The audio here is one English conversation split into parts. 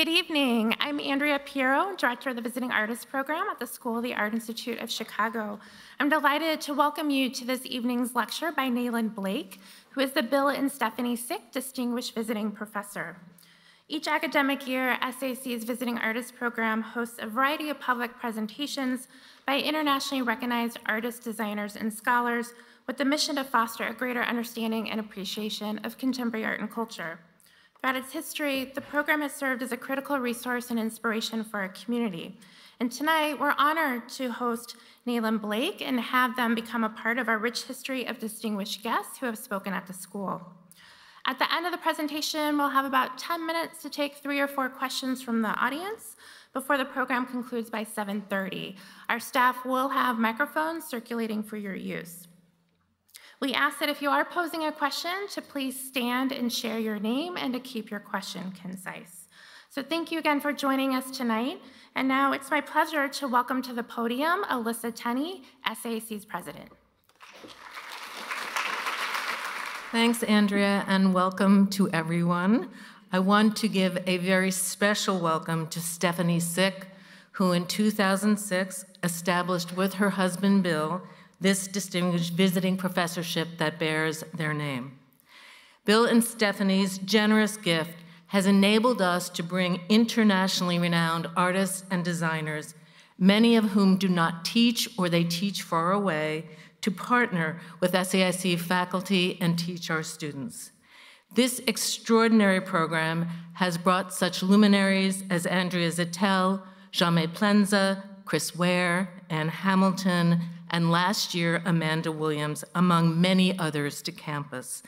Good evening. I'm Andrea Piero, Director of the Visiting Artists Program at the School of the Art Institute of Chicago. I'm delighted to welcome you to this evening's lecture by Nayland Blake, who is the Bill and Stephanie Sick Distinguished Visiting Professor. Each academic year, SAIC's Visiting Artists Program hosts a variety of public presentations by internationally recognized artists, designers, and scholars with the mission to foster a greater understanding and appreciation of contemporary art and culture. Throughout its history, the program has served as a critical resource and inspiration for our community. And tonight, we're honored to host Nayland Blake and have them become a part of our rich history of distinguished guests who have spoken at the school. At the end of the presentation, we'll have about 10 minutes to take three or four questions from the audience before the program concludes by 7.30. Our staff will have microphones circulating for your use. We ask that if you are posing a question to please stand and share your name and to keep your question concise. So thank you again for joining us tonight. And now it's my pleasure to welcome to the podium Elissa Tenny, SAIC's president. Thanks, Andrea, and welcome to everyone. I want to give a very special welcome to Stephanie Sick, who in 2006 established with her husband Bill this distinguished visiting professorship that bears their name. Bill and Stephanie's generous gift has enabled us to bring internationally renowned artists and designers, many of whom do not teach or they teach far away, to partner with SAIC faculty and teach our students. This extraordinary program has brought such luminaries as Andrea Zittel, Jaume Plensa, Chris Ware, Ann Hamilton, and last year, Amanda Williams, among many others, to campus.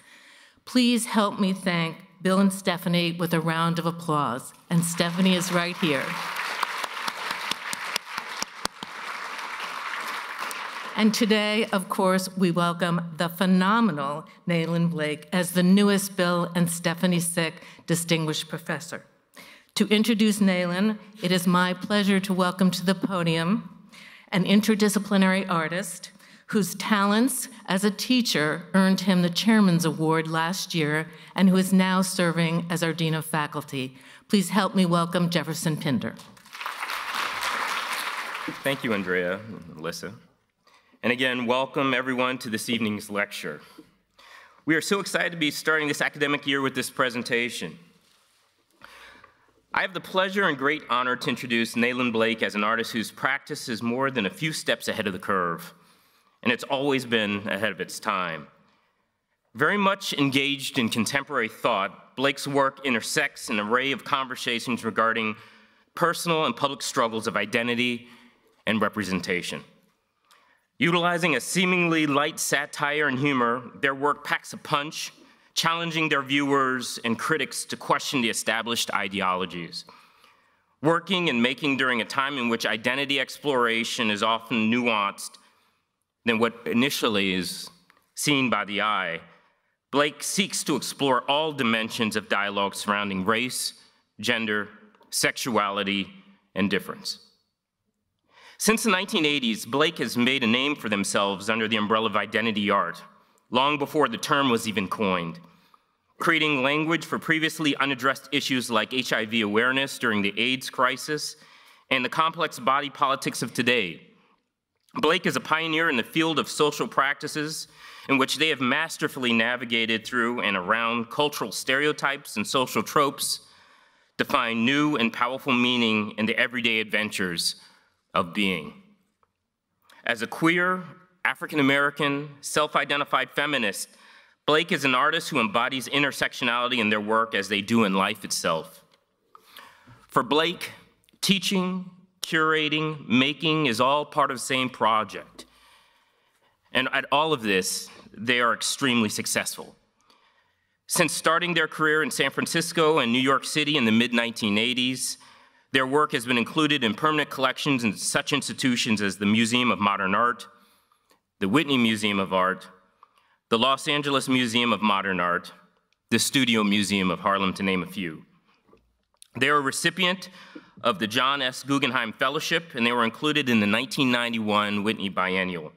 Please help me thank Bill and Stephanie with a round of applause. And Stephanie is right here. And today, of course, we welcome the phenomenal Nayland Blake as the newest Bill and Stephanie Sick Distinguished Professor. To introduce Nayland, it is my pleasure to welcome to the podium an interdisciplinary artist whose talents as a teacher earned him the Chairman's Award last year and who is now serving as our Dean of Faculty. Please help me welcome Jefferson Pinder. Thank you, Andrea, Elissa. And again, welcome everyone to this evening's lecture. We are so excited to be starting this academic year with this presentation. I have the pleasure and great honor to introduce Nayland Blake as an artist whose practice is more than a few steps ahead of the curve, and it's always been ahead of its time. Very much engaged in contemporary thought, Blake's work intersects an array of conversations regarding personal and public struggles of identity and representation. Utilizing a seemingly light satire and humor, their work packs a punch challenging their viewers and critics to question the established ideologies. Working and making during a time in which identity exploration is often nuanced than what initially is seen by the eye, Blake seeks to explore all dimensions of dialogue surrounding race, gender, sexuality, and difference. Since the 1980s, Blake has made a name for themselves under the umbrella of identity art, long before the term was even coined, creating language for previously unaddressed issues like HIV awareness during the AIDS crisis and the complex body politics of today. Blake is a pioneer in the field of social practices in which they have masterfully navigated through and around cultural stereotypes and social tropes to find new and powerful meaning in the everyday adventures of being. As a queer, African American, self identified feminist, Blake is an artist who embodies intersectionality in their work as they do in life itself. For Blake, teaching, curating, making is all part of the same project. And at all of this, they are extremely successful. Since starting their career in San Francisco and New York City in the mid 1980s, their work has been included in permanent collections in such institutions as the Museum of Modern Art, the Whitney Museum of Art, the Los Angeles Museum of Modern Art, the Studio Museum of Harlem, to name a few. They are a recipient of the John S. Guggenheim Fellowship, and they were included in the 1991 Whitney Biennial.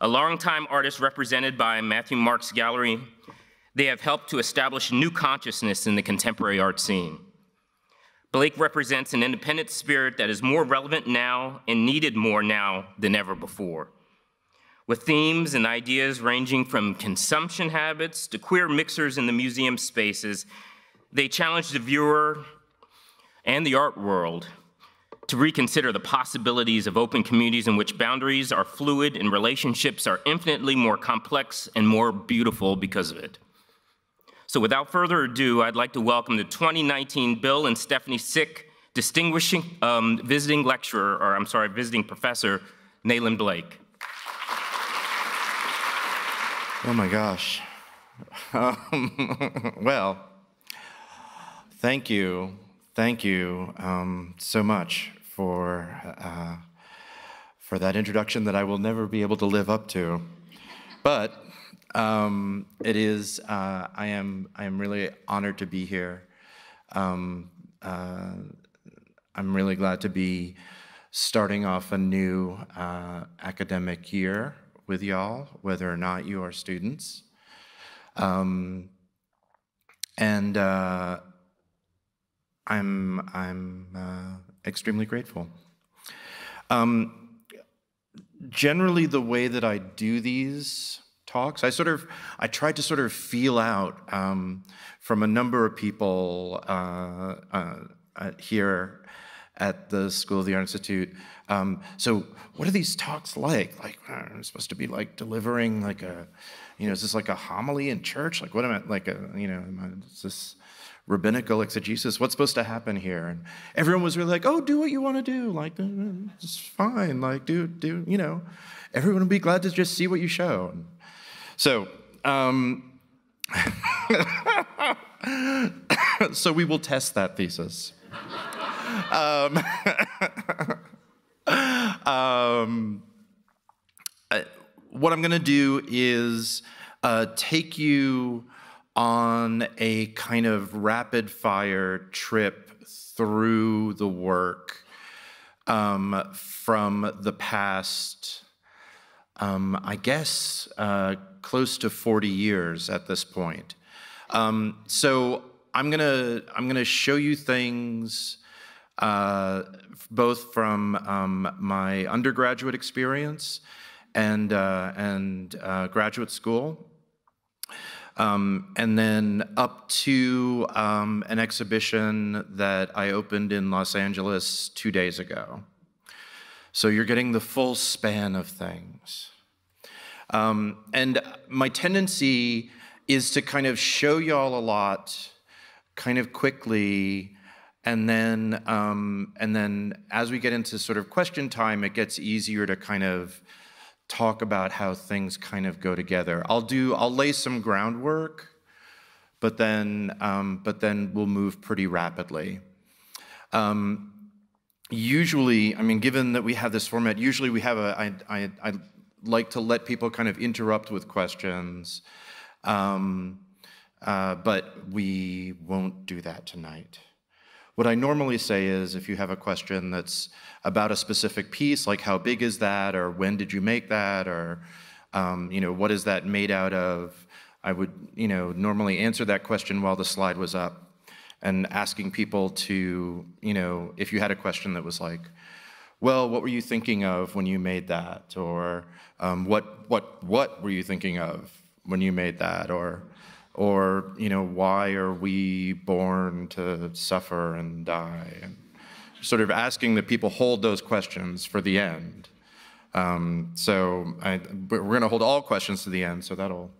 A longtime artist represented by Matthew Marks Gallery, they have helped to establish new consciousness in the contemporary art scene. Blake represents an independent spirit that is more relevant now and needed more now than ever before. With themes and ideas ranging from consumption habits to queer mixers in the museum spaces, they challenge the viewer and the art world to reconsider the possibilities of open communities in which boundaries are fluid and relationships are infinitely more complex and more beautiful because of it. So without further ado, I'd like to welcome the 2019 Bill and Stephanie Sick Distinguishing um, Visiting Lecturer, or I'm sorry, Visiting Professor, Nayland Blake. Oh my gosh. Um, well, thank you. Thank you um, so much for, uh, for that introduction that I will never be able to live up to. But um, it is, uh, I, am, I am really honored to be here. Um, uh, I'm really glad to be starting off a new uh, academic year with y'all, whether or not you are students. Um, and uh, I'm, I'm uh, extremely grateful. Um, generally, the way that I do these talks. I sort of, I tried to sort of feel out um, from a number of people uh, uh, here at the School of the Art Institute. Um, so what are these talks like? Like, I'm supposed to be like delivering like a, you know, is this like a homily in church? Like what am I, like a, you know, is this rabbinical exegesis? What's supposed to happen here? And everyone was really like, oh, do what you want to do. Like, it's fine. Like, do, do, you know, everyone will be glad to just see what you show. So, um, so we will test that thesis. Um, um, what I'm going to do is uh, take you on a kind of rapid fire trip through the work um, from the past, um, I guess, uh, close to 40 years at this point. Um, so I'm gonna I'm gonna show you things uh, both from um, my undergraduate experience and uh, and uh, graduate school, um, and then up to um, an exhibition that I opened in Los Angeles two days ago. So you're getting the full span of things. Um, and my tendency is to kind of show y'all a lot kind of quickly and then um, and then as we get into sort of question time it gets easier to kind of talk about how things kind of go together i'll do i'll lay some groundwork but then um, but then we'll move pretty rapidly um, usually i mean given that we have this format usually we have a I, I, I like to let people kind of interrupt with questions. Um, uh, but we won't do that tonight. What I normally say is if you have a question that's about a specific piece, like how big is that, or when did you make that, or um, you know, what is that made out of, I would you know, normally answer that question while the slide was up and asking people to, you know, if you had a question that was like, well, what were you thinking of when you made that? Or um, what, what, what were you thinking of when you made that? Or, or, you know, why are we born to suffer and die? And sort of asking that people hold those questions for the end. Um, so I, we're going to hold all questions to the end, so that'll,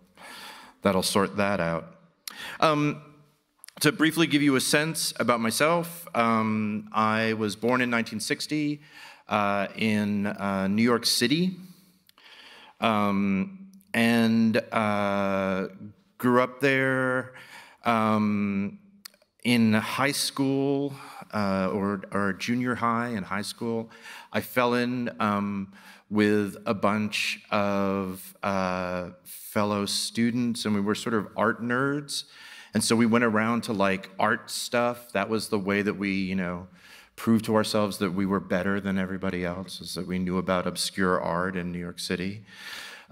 that'll sort that out. Um, to briefly give you a sense about myself, um, I was born in 1960 uh, in uh, New York City um, and uh, grew up there um, in high school uh, or, or junior high and high school. I fell in um, with a bunch of uh, fellow students, and we were sort of art nerds. And so we went around to like art stuff. That was the way that we, you know, prove to ourselves that we were better than everybody else, is that we knew about obscure art in New York City.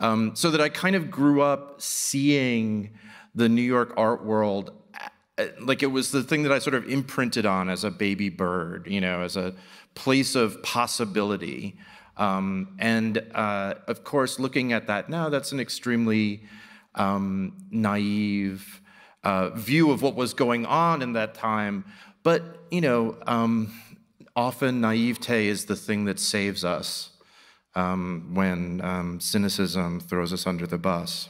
Um, so that I kind of grew up seeing the New York art world like it was the thing that I sort of imprinted on as a baby bird, you know, as a place of possibility. Um, and uh, of course, looking at that now, that's an extremely um, naive uh, view of what was going on in that time. But, you know, um, often naivete is the thing that saves us um, when um, cynicism throws us under the bus.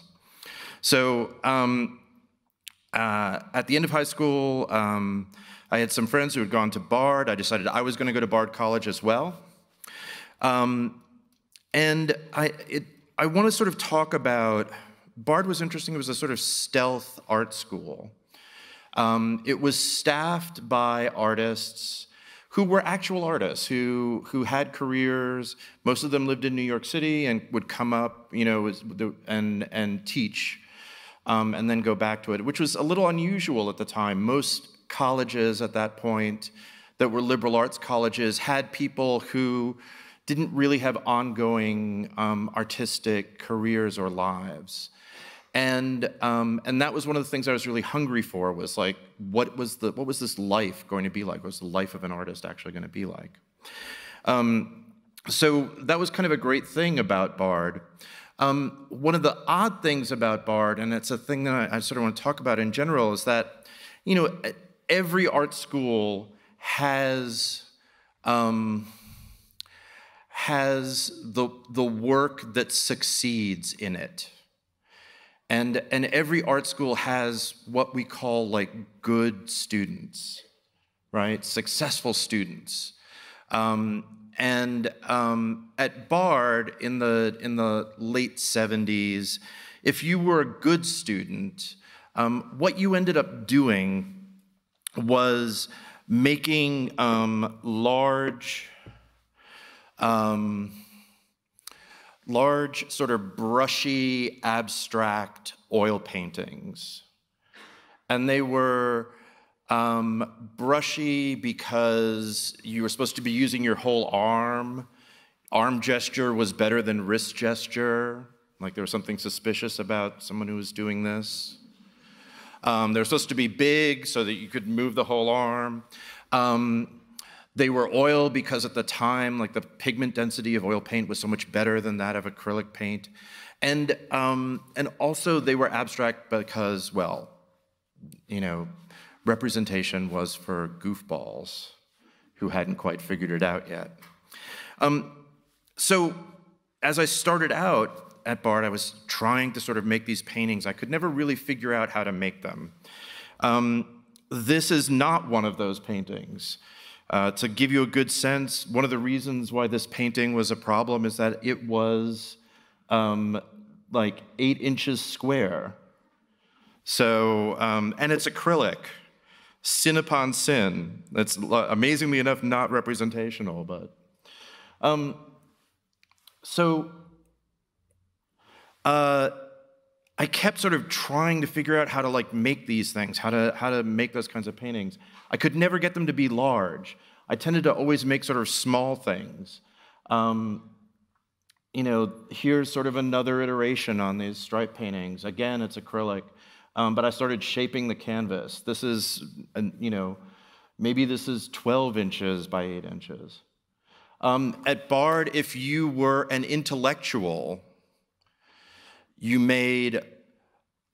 So um, uh, at the end of high school, um, I had some friends who had gone to Bard. I decided I was going to go to Bard College as well. Um, and I, it, I want to sort of talk about Bard was interesting. It was a sort of stealth art school. Um, it was staffed by artists who were actual artists who who had careers. Most of them lived in New York City and would come up, you know, and and teach, um, and then go back to it, which was a little unusual at the time. Most colleges at that point that were liberal arts colleges had people who didn't really have ongoing um, artistic careers or lives. And, um, and that was one of the things I was really hungry for was like, what was, the, what was this life going to be like? What was the life of an artist actually going to be like? Um, so that was kind of a great thing about Bard. Um, one of the odd things about Bard, and it's a thing that I, I sort of want to talk about in general, is that, you know, every art school has um, has the, the work that succeeds in it. And, and every art school has what we call like good students, right? Successful students. Um, and um, at Bard in the, in the late 70s, if you were a good student, um, what you ended up doing was making um, large, um, large, sort of brushy, abstract oil paintings. And they were um, brushy because you were supposed to be using your whole arm. Arm gesture was better than wrist gesture. Like there was something suspicious about someone who was doing this. Um, they were supposed to be big so that you could move the whole arm. Um, they were oil because at the time, like the pigment density of oil paint was so much better than that of acrylic paint. And, um, and also they were abstract because, well, you know, representation was for goofballs who hadn't quite figured it out yet. Um, so as I started out at Bard, I was trying to sort of make these paintings. I could never really figure out how to make them. Um, this is not one of those paintings. Uh, to give you a good sense, one of the reasons why this painting was a problem is that it was um, like eight inches square. So, um, and it's acrylic, sin upon sin. That's amazingly enough not representational, but. Um, so, uh, I kept sort of trying to figure out how to like make these things, how to how to make those kinds of paintings. I could never get them to be large. I tended to always make sort of small things. Um, you know, here's sort of another iteration on these stripe paintings. Again, it's acrylic, um, but I started shaping the canvas. This is, you know, maybe this is 12 inches by 8 inches. Um, at Bard, if you were an intellectual, you made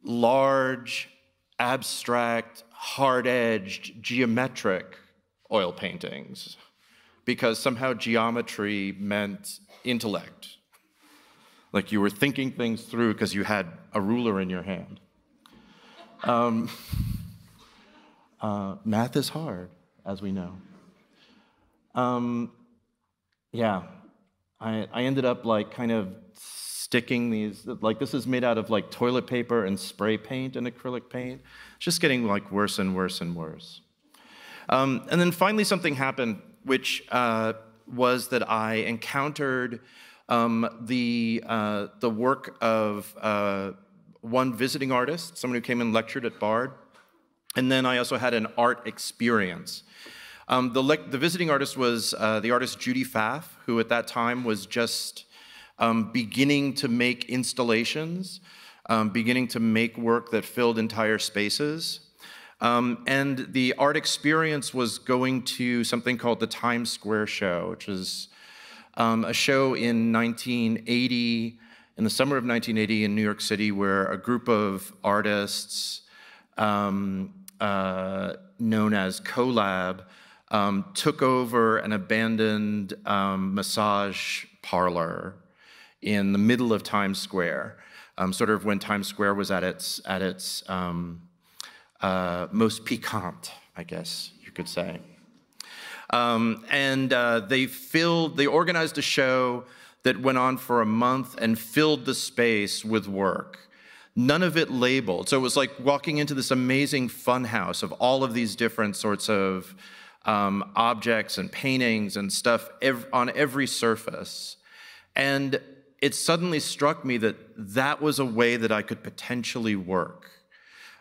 large, abstract, hard edged, geometric oil paintings because somehow geometry meant intellect. Like you were thinking things through because you had a ruler in your hand. Um, uh, math is hard, as we know. Um, yeah, I, I ended up like kind of sticking these, like this is made out of like toilet paper and spray paint and acrylic paint. It's just getting like worse and worse and worse. Um, and then finally something happened, which uh, was that I encountered um, the, uh, the work of uh, one visiting artist, someone who came and lectured at Bard, and then I also had an art experience. Um, the, the, visiting artist was uh, the artist Judy Pfaff, who at that time was just um, beginning to make installations, um, beginning to make work that filled entire spaces. Um, and the art experience was going to something called the Times Square Show, which is um, a show in 1980, in the summer of 1980 in New York City, where a group of artists um, uh, known as CoLab um, took over an abandoned um, massage parlor in the middle of Times Square, um, sort of when Times Square was at its, at its um, uh, most piquant, I guess you could say. Um, and uh, they filled, they organized a show that went on for a month and filled the space with work. None of it labeled. So it was like walking into this amazing funhouse of all of these different sorts of um, objects and paintings and stuff ev on every surface. And it suddenly struck me that that was a way that I could potentially work.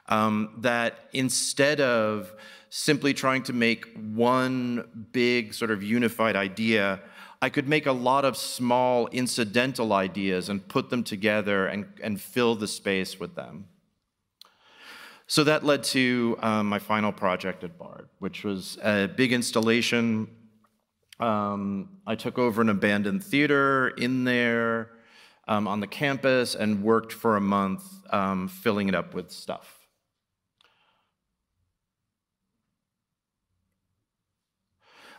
Um, that instead of simply trying to make one big sort of unified idea, I could make a lot of small incidental ideas and put them together and, and fill the space with them. So that led to um, my final project at BARD, which was a big installation. Um, I took over an abandoned theater in there um, on the campus and worked for a month um, filling it up with stuff.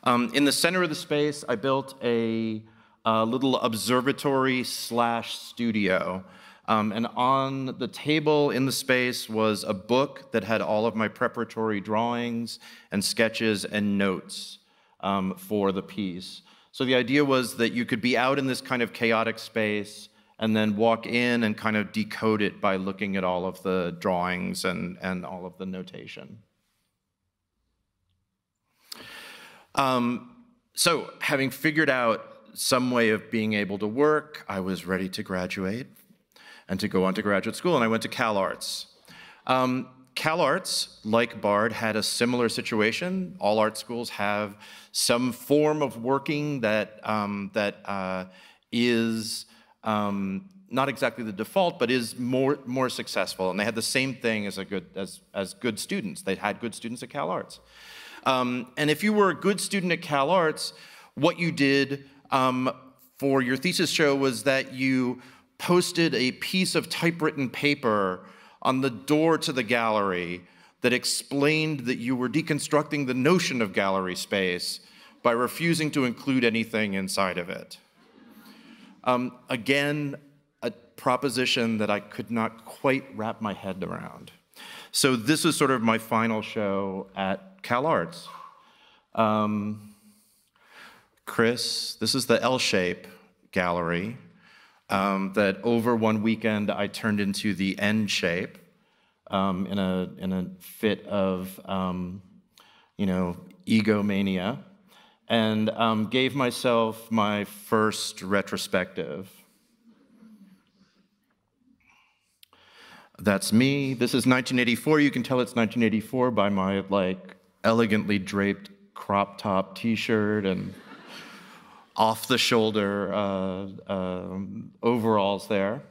Um, in the center of the space, I built a, a little observatory slash studio um, and on the table in the space was a book that had all of my preparatory drawings and sketches and notes um, for the piece. So the idea was that you could be out in this kind of chaotic space and then walk in and kind of decode it by looking at all of the drawings and, and all of the notation. Um, so having figured out some way of being able to work, I was ready to graduate and to go on to graduate school, and I went to Cal Arts. Um, Cal Arts, like Bard, had a similar situation. All art schools have some form of working that, um, that uh, is um, not exactly the default, but is more, more successful. And they had the same thing as, a good, as, as good students. They had good students at Cal Arts. Um, and if you were a good student at Cal Arts, what you did um, for your thesis show was that you posted a piece of typewritten paper on the door to the gallery that explained that you were deconstructing the notion of gallery space by refusing to include anything inside of it. Um, again, a proposition that I could not quite wrap my head around. So this is sort of my final show at Cal Arts. Um, Chris, this is the L-shape gallery um, that over one weekend I turned into the N shape um, in, a, in a fit of, um, you know, egomania and um, gave myself my first retrospective. That's me. This is 1984. You can tell it's 1984 by my like elegantly draped crop top t-shirt and off the shoulder uh, uh, overalls there.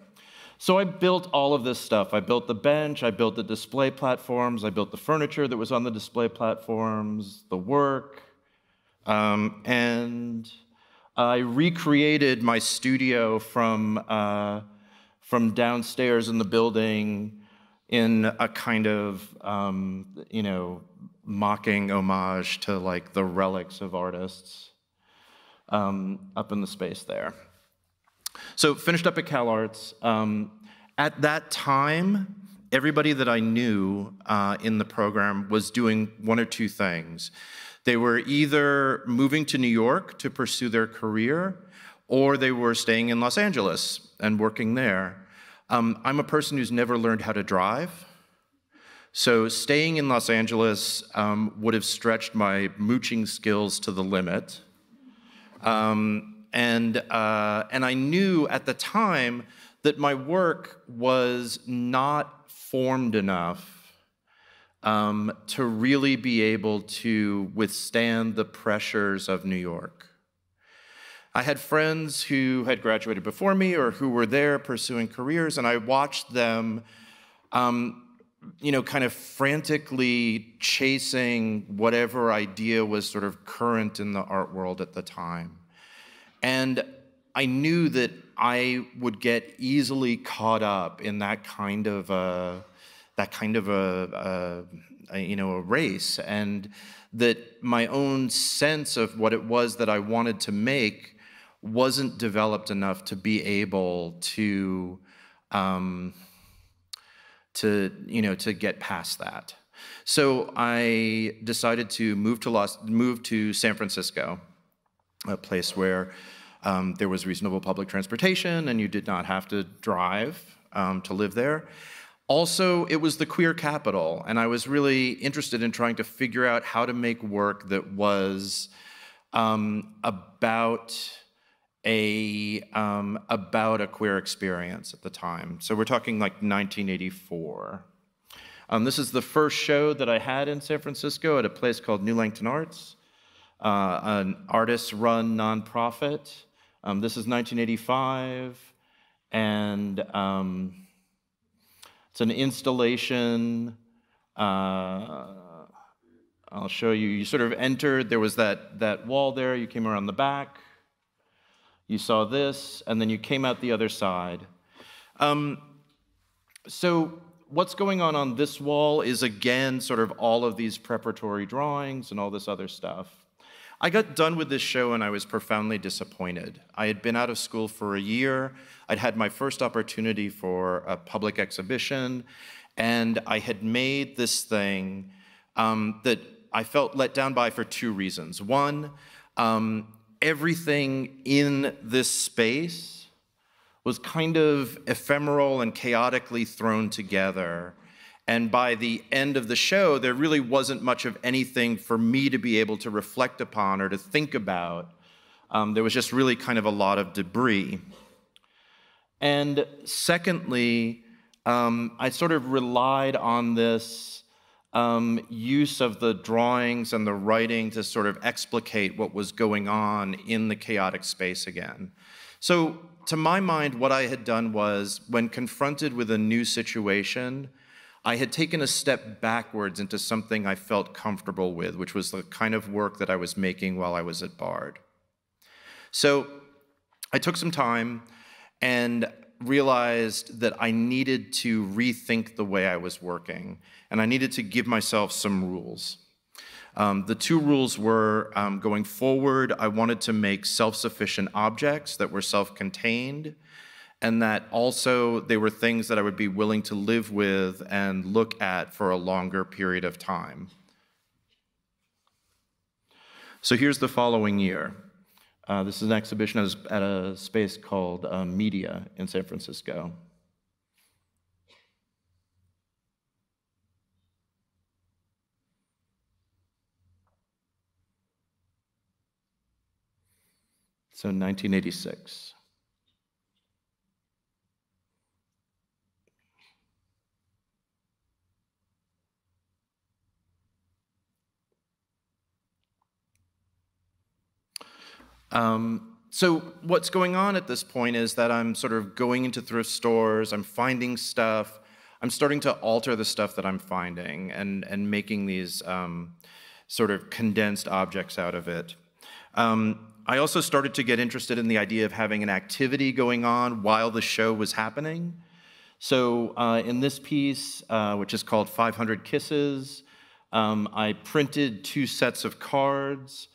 So I built all of this stuff. I built the bench, I built the display platforms, I built the furniture that was on the display platforms, the work, um, and I recreated my studio from, uh, from downstairs in the building in a kind of, um, you know, mocking homage to like the relics of artists um, up in the space there. So finished up at Cal Arts. Um, at that time, everybody that I knew uh, in the program was doing one or two things. They were either moving to New York to pursue their career, or they were staying in Los Angeles and working there. Um, I'm a person who's never learned how to drive. So staying in Los Angeles um, would have stretched my mooching skills to the limit. Um, and, uh, and I knew at the time that my work was not formed enough um, to really be able to withstand the pressures of New York. I had friends who had graduated before me or who were there pursuing careers, and I watched them um, you know, kind of frantically chasing whatever idea was sort of current in the art world at the time. And I knew that I would get easily caught up in that kind of a, that kind of a, a, a, you know a race, and that my own sense of what it was that I wanted to make wasn't developed enough to be able to um, to you know to get past that. So I decided to move to Los, move to San Francisco, a place where um, there was reasonable public transportation and you did not have to drive um, to live there. Also, it was the queer capital, and I was really interested in trying to figure out how to make work that was um, about a um, about a queer experience at the time. So we're talking like 1984. Um, this is the first show that I had in San Francisco at a place called New Langton Arts, uh, an artist-run nonprofit. Um, this is 1985, and um, it's an installation. Uh, I'll show you. You sort of entered. There was that that wall there. You came around the back. You saw this, and then you came out the other side. Um, so what's going on on this wall is again sort of all of these preparatory drawings and all this other stuff. I got done with this show and I was profoundly disappointed. I had been out of school for a year. I'd had my first opportunity for a public exhibition, and I had made this thing um, that I felt let down by for two reasons. One, um, everything in this space was kind of ephemeral and chaotically thrown together and by the end of the show, there really wasn't much of anything for me to be able to reflect upon or to think about. Um, there was just really kind of a lot of debris. And secondly, um, I sort of relied on this um, use of the drawings and the writing to sort of explicate what was going on in the chaotic space again. So, to my mind, what I had done was when confronted with a new situation, I had taken a step backwards into something I felt comfortable with, which was the kind of work that I was making while I was at Bard. So I took some time and realized that I needed to rethink the way I was working, and I needed to give myself some rules. Um, the two rules were um, going forward, I wanted to make self sufficient objects that were self contained and that also they were things that I would be willing to live with and look at for a longer period of time. So here's the following year. Uh, this is an exhibition at a space called uh, Media in San Francisco. So 1986. Um, so what's going on at this point is that I'm sort of going into thrift stores, I'm finding stuff, I'm starting to alter the stuff that I'm finding and, and making these um, sort of condensed objects out of it. Um, I also started to get interested in the idea of having an activity going on while the show was happening. So uh, in this piece, uh, which is called 500 Kisses, um, I printed two sets of cards.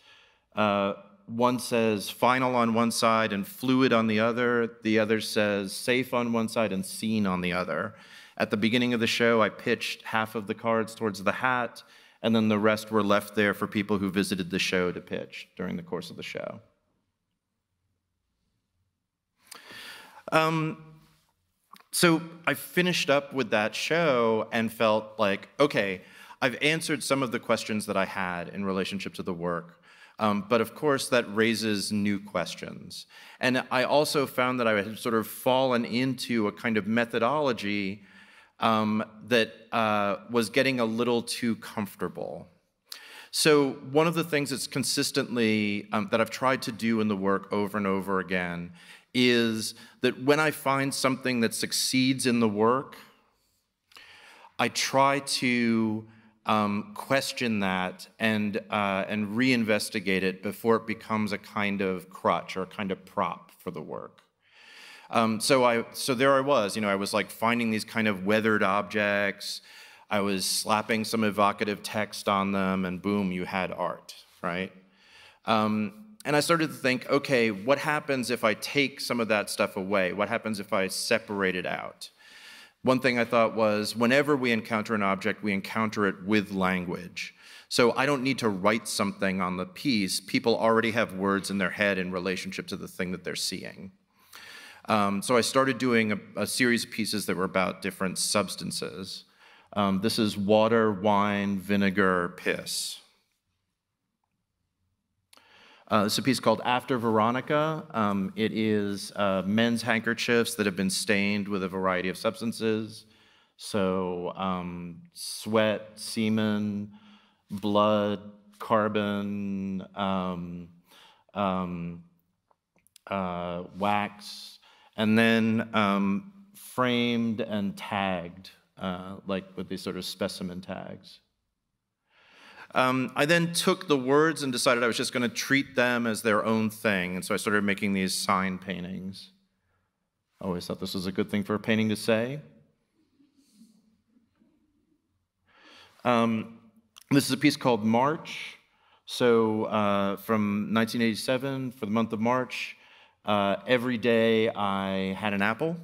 Uh, one says final on one side and fluid on the other. The other says safe on one side and seen on the other. At the beginning of the show, I pitched half of the cards towards the hat, and then the rest were left there for people who visited the show to pitch during the course of the show. Um, so I finished up with that show and felt like, okay, I've answered some of the questions that I had in relationship to the work. Um, but of course, that raises new questions. And I also found that I had sort of fallen into a kind of methodology um, that uh, was getting a little too comfortable. So one of the things that's consistently, um, that I've tried to do in the work over and over again is that when I find something that succeeds in the work, I try to um, question that and, uh, and reinvestigate it before it becomes a kind of crutch or a kind of prop for the work. Um, so I, so there I was, you know, I was like finding these kind of weathered objects. I was slapping some evocative text on them, and boom, you had art, right? Um, and I started to think, okay, what happens if I take some of that stuff away? What happens if I separate it out? One thing I thought was whenever we encounter an object, we encounter it with language. So I don't need to write something on the piece. People already have words in their head in relationship to the thing that they're seeing. Um, so I started doing a, a, series of pieces that were about different substances. Um, this is water, wine, vinegar, piss. Uh, it's a piece called After Veronica. Um, it is uh, men's handkerchiefs that have been stained with a variety of substances. So, um, sweat, semen, blood, carbon, um, um uh, wax, and then um, framed and tagged, uh, like with these sort of specimen tags. Um, I then took the words and decided I was just going to treat them as their own thing, and so I started making these sign paintings. I always thought this was a good thing for a painting to say. Um, this is a piece called March. So uh, from 1987, for the month of March, uh, every day I had an apple.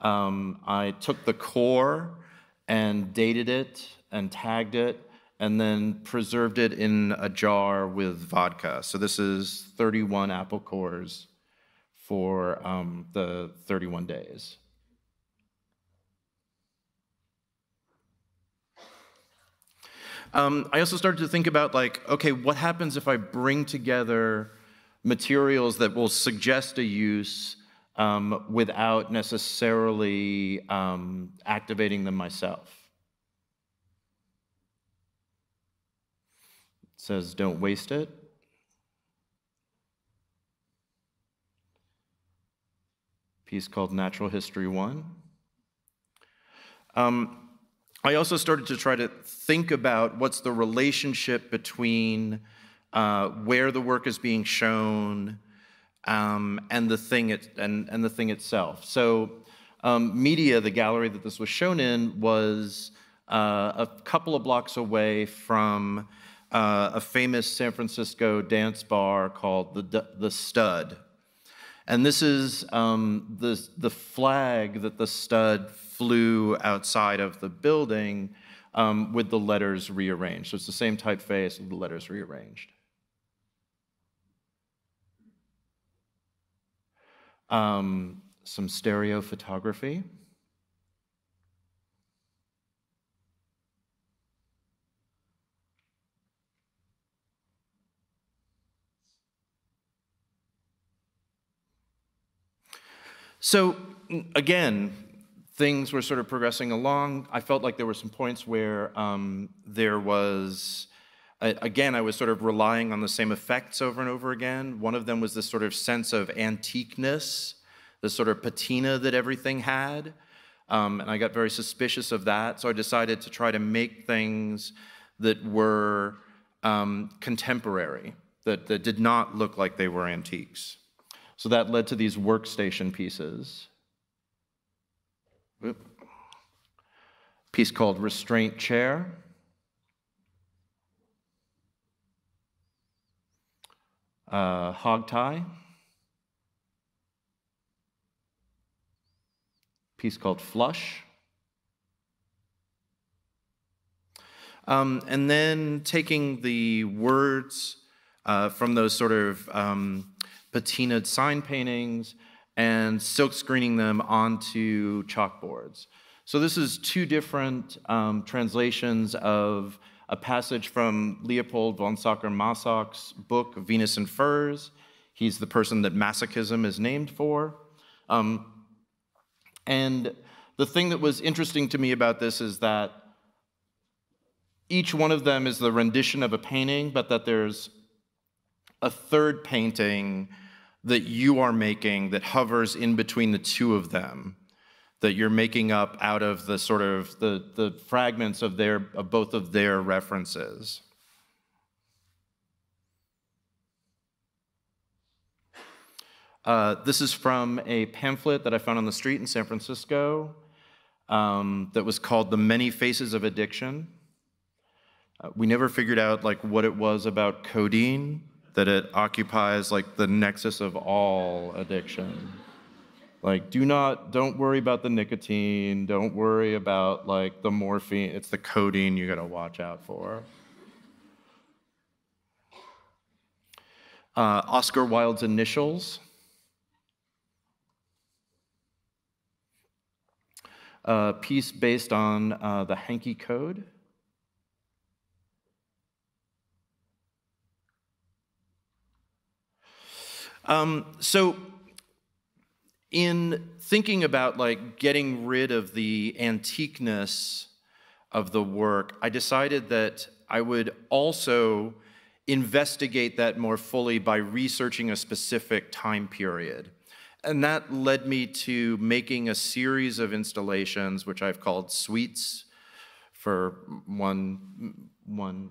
Um, I took the core and dated it and tagged it and then preserved it in a jar with vodka. So this is 31 apple cores for um, the 31 days. Um, I also started to think about like, okay, what happens if I bring together materials that will suggest a use um, without necessarily um, activating them myself. Says, don't waste it. Piece called Natural History One. Um, I also started to try to think about what's the relationship between uh, where the work is being shown, um, and the thing it, and, and the thing itself. So, um, media, the gallery that this was shown in, was uh, a couple of blocks away from uh, a famous San Francisco dance bar called the the Stud, and this is um, the the flag that the Stud flew outside of the building um, with the letters rearranged. So it's the same typeface with the letters rearranged. um, some stereo photography. So again, things were sort of progressing along. I felt like there were some points where um, there was again, I was sort of relying on the same effects over and over again. One of them was this sort of sense of antiqueness, the sort of patina that everything had. Um, and I got very suspicious of that. So I decided to try to make things that were um, contemporary, that, that did not look like they were antiques. So that led to these workstation pieces. Oop. Piece called Restraint Chair. uh, hog tie, piece called Flush. Um, and then taking the words uh, from those sort of um, patinaed sign paintings and silk screening them onto chalkboards. So this is two different um, translations of a passage from Leopold von Sacher-Masoch's book, Venus in Furs. He's the person that masochism is named for. Um, and the thing that was interesting to me about this is that each one of them is the rendition of a painting, but that there's a third painting that you are making that hovers in between the two of them that you're making up out of the sort of the, the fragments of their of both of their references. Uh, this is from a pamphlet that I found on the street in San Francisco um, that was called "The Many Faces of Addiction." Uh, we never figured out like what it was about codeine that it occupies like the nexus of all addiction. Like, do not, don't worry about the nicotine. Don't worry about like the morphine. It's the codeine you gotta watch out for. Uh, Oscar Wilde's initials. A piece based on uh, the Hanky Code. Um, so, in thinking about like getting rid of the antiqueness of the work, I decided that I would also investigate that more fully by researching a specific time period. And that led me to making a series of installations, which I've called suites for one, one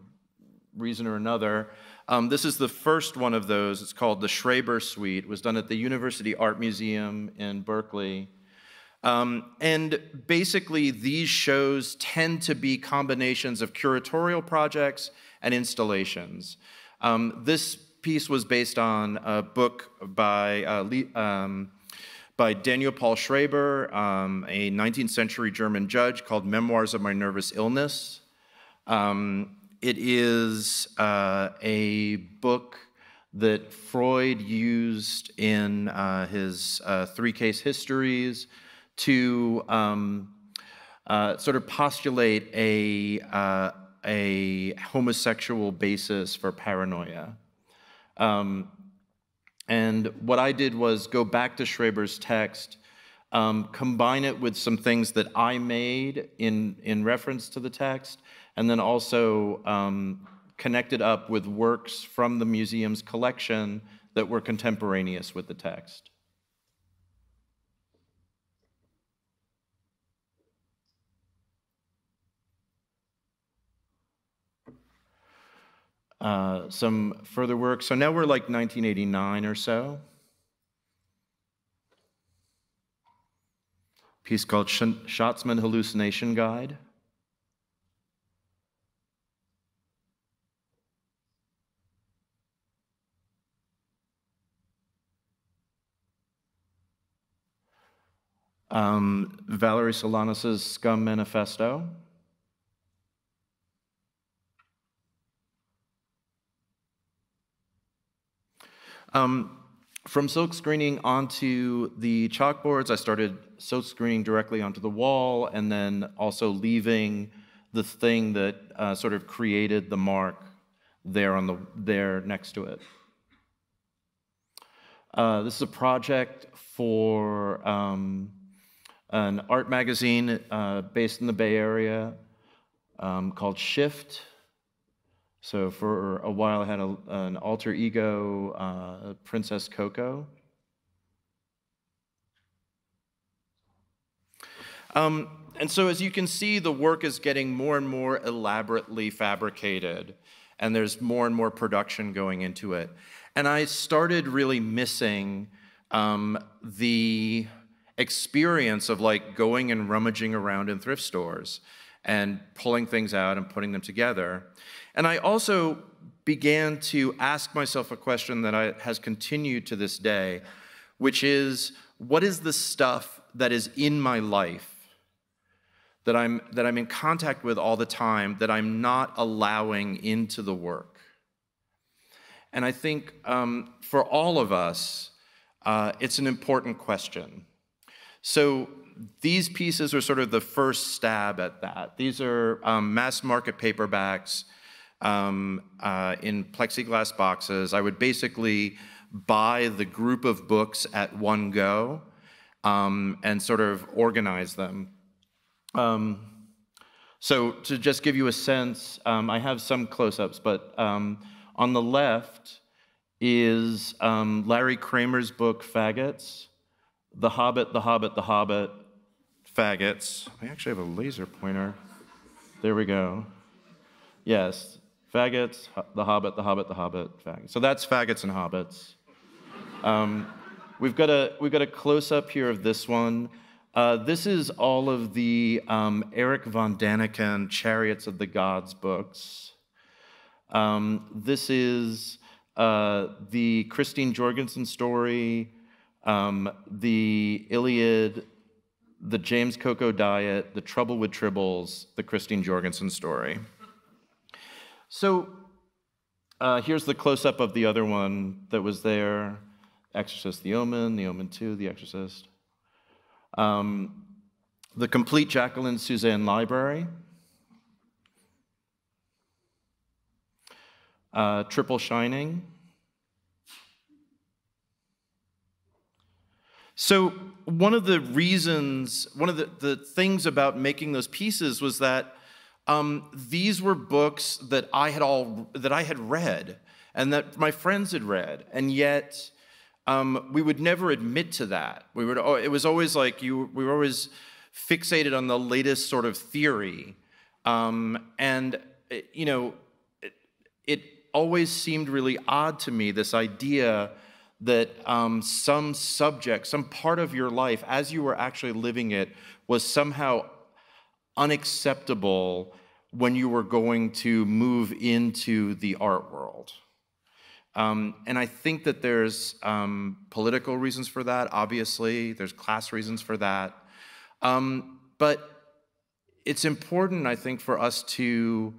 reason or another. Um, this is the first one of those. It's called the Schreber Suite. It was done at the University Art Museum in Berkeley. Um, and basically, these shows tend to be combinations of curatorial projects and installations. Um, this piece was based on a book by, uh, um, by Daniel Paul Schreber, um, a 19th century German judge, called Memoirs of My Nervous Illness. Um, it is uh, a book that Freud used in uh, his uh, three case histories to um, uh, sort of postulate a, uh, a homosexual basis for paranoia. Um, and what I did was go back to Schreber's text, um, combine it with some things that I made in, in reference to the text, and then also um, connected up with works from the museum's collection that were contemporaneous with the text. Uh, some further work. So now we're like 1989 or so. piece called Schatzman Hallucination Guide. Um, Valerie Solanas' Scum Manifesto. Um, from silk screening onto the chalkboards, I started silk screening directly onto the wall and then also leaving the thing that uh, sort of created the mark there on the there next to it. Uh, this is a project for um, an art magazine uh, based in the Bay Area um, called Shift. So for a while, I had a, an alter ego, uh, Princess Coco. Um, and so as you can see, the work is getting more and more elaborately fabricated, and there's more and more production going into it. And I started really missing um, the experience of like going and rummaging around in thrift stores and pulling things out and putting them together. And I also began to ask myself a question that I, has continued to this day, which is what is the stuff that is in my life that I'm, that I'm in contact with all the time that I'm not allowing into the work? And I think um, for all of us, uh, it's an important question. So these pieces are sort of the first stab at that. These are um, mass market paperbacks um, uh, in plexiglass boxes. I would basically buy the group of books at one go um, and sort of organize them. Um, so to just give you a sense, um, I have some close-ups, but um, on the left is Larry Kramer's book, Faggots. The Hobbit, The Hobbit, The Hobbit, faggots. I actually have a laser pointer. There we go. Yes, faggots, the Hobbit, the Hobbit, the Hobbit, faggots. So that's faggots and hobbits. Um, we've got a we've got a close up here of this one. Uh, this is all of the um, Erich von Däniken Chariots of the Gods books. Um, this is uh, the Christine Jorgensen story, um, the Iliad, the James Coco Diet, the Trouble with Tribbles, the Christine Jorgensen story. So uh, here's the close up of the other one that was there Exorcist, The Omen, The Omen 2, The Exorcist. Um, the complete Jacqueline Susann library. Uh, Triple Shining. So, one of the reasons, one of the, the things about making those pieces was that um, these were books that I had all that I had read and that my friends had read, and yet um, we would never admit to that. We would. It was always like you. We were always fixated on the latest sort of theory, um, and it, you know, it, it, always seemed really odd to me this idea that um, some subject, some part of your life, as you were actually living it, was somehow unacceptable when you were going to move into the art world. Um, and I think that there's um, political reasons for that, obviously, there's class reasons for that. Um, but it's important, I think, for us to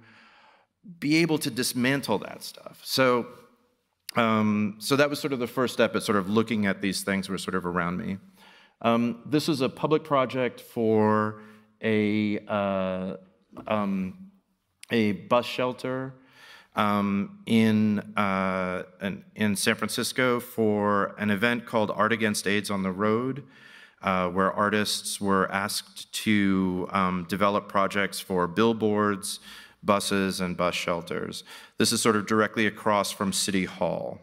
be able to dismantle that stuff. So, um, so that was sort of the first step at sort of looking at these things that were sort of around me. Um, this is a public project for a, uh, um, a bus shelter um, in, uh, in San Francisco for an event called Art Against AIDS on the Road, uh, where artists were asked to um, develop projects for billboards, buses, and bus shelters. This is sort of directly across from City Hall.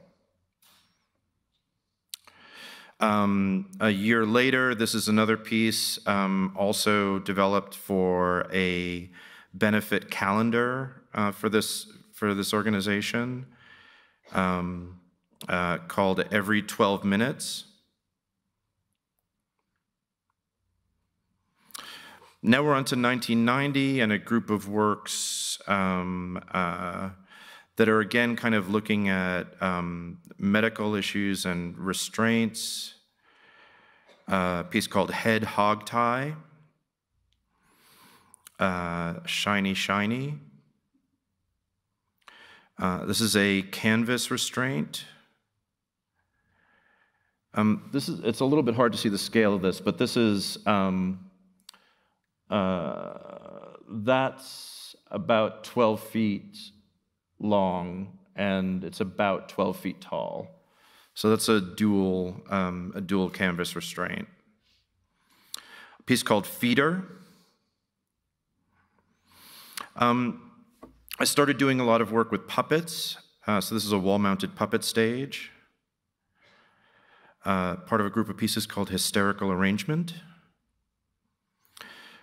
Um, a year later, this is another piece um, also developed for a benefit calendar uh, for this for this organization um, uh, called Every 12 Minutes. Now we're on to 1990 and a group of works um, uh, that are again kind of looking at um, medical issues and restraints. Uh, a piece called Head Hog Tie, uh, Shiny Shiny. Uh, this is a canvas restraint. Um, this is, it's a little bit hard to see the scale of this, but this is, um, uh, that's about 12 feet long and it's about 12 feet tall. So that's a dual, um, a dual canvas restraint. A piece called Feeder. Um, I started doing a lot of work with puppets. Uh, so this is a wall-mounted puppet stage. Uh, part of a group of pieces called Hysterical Arrangement.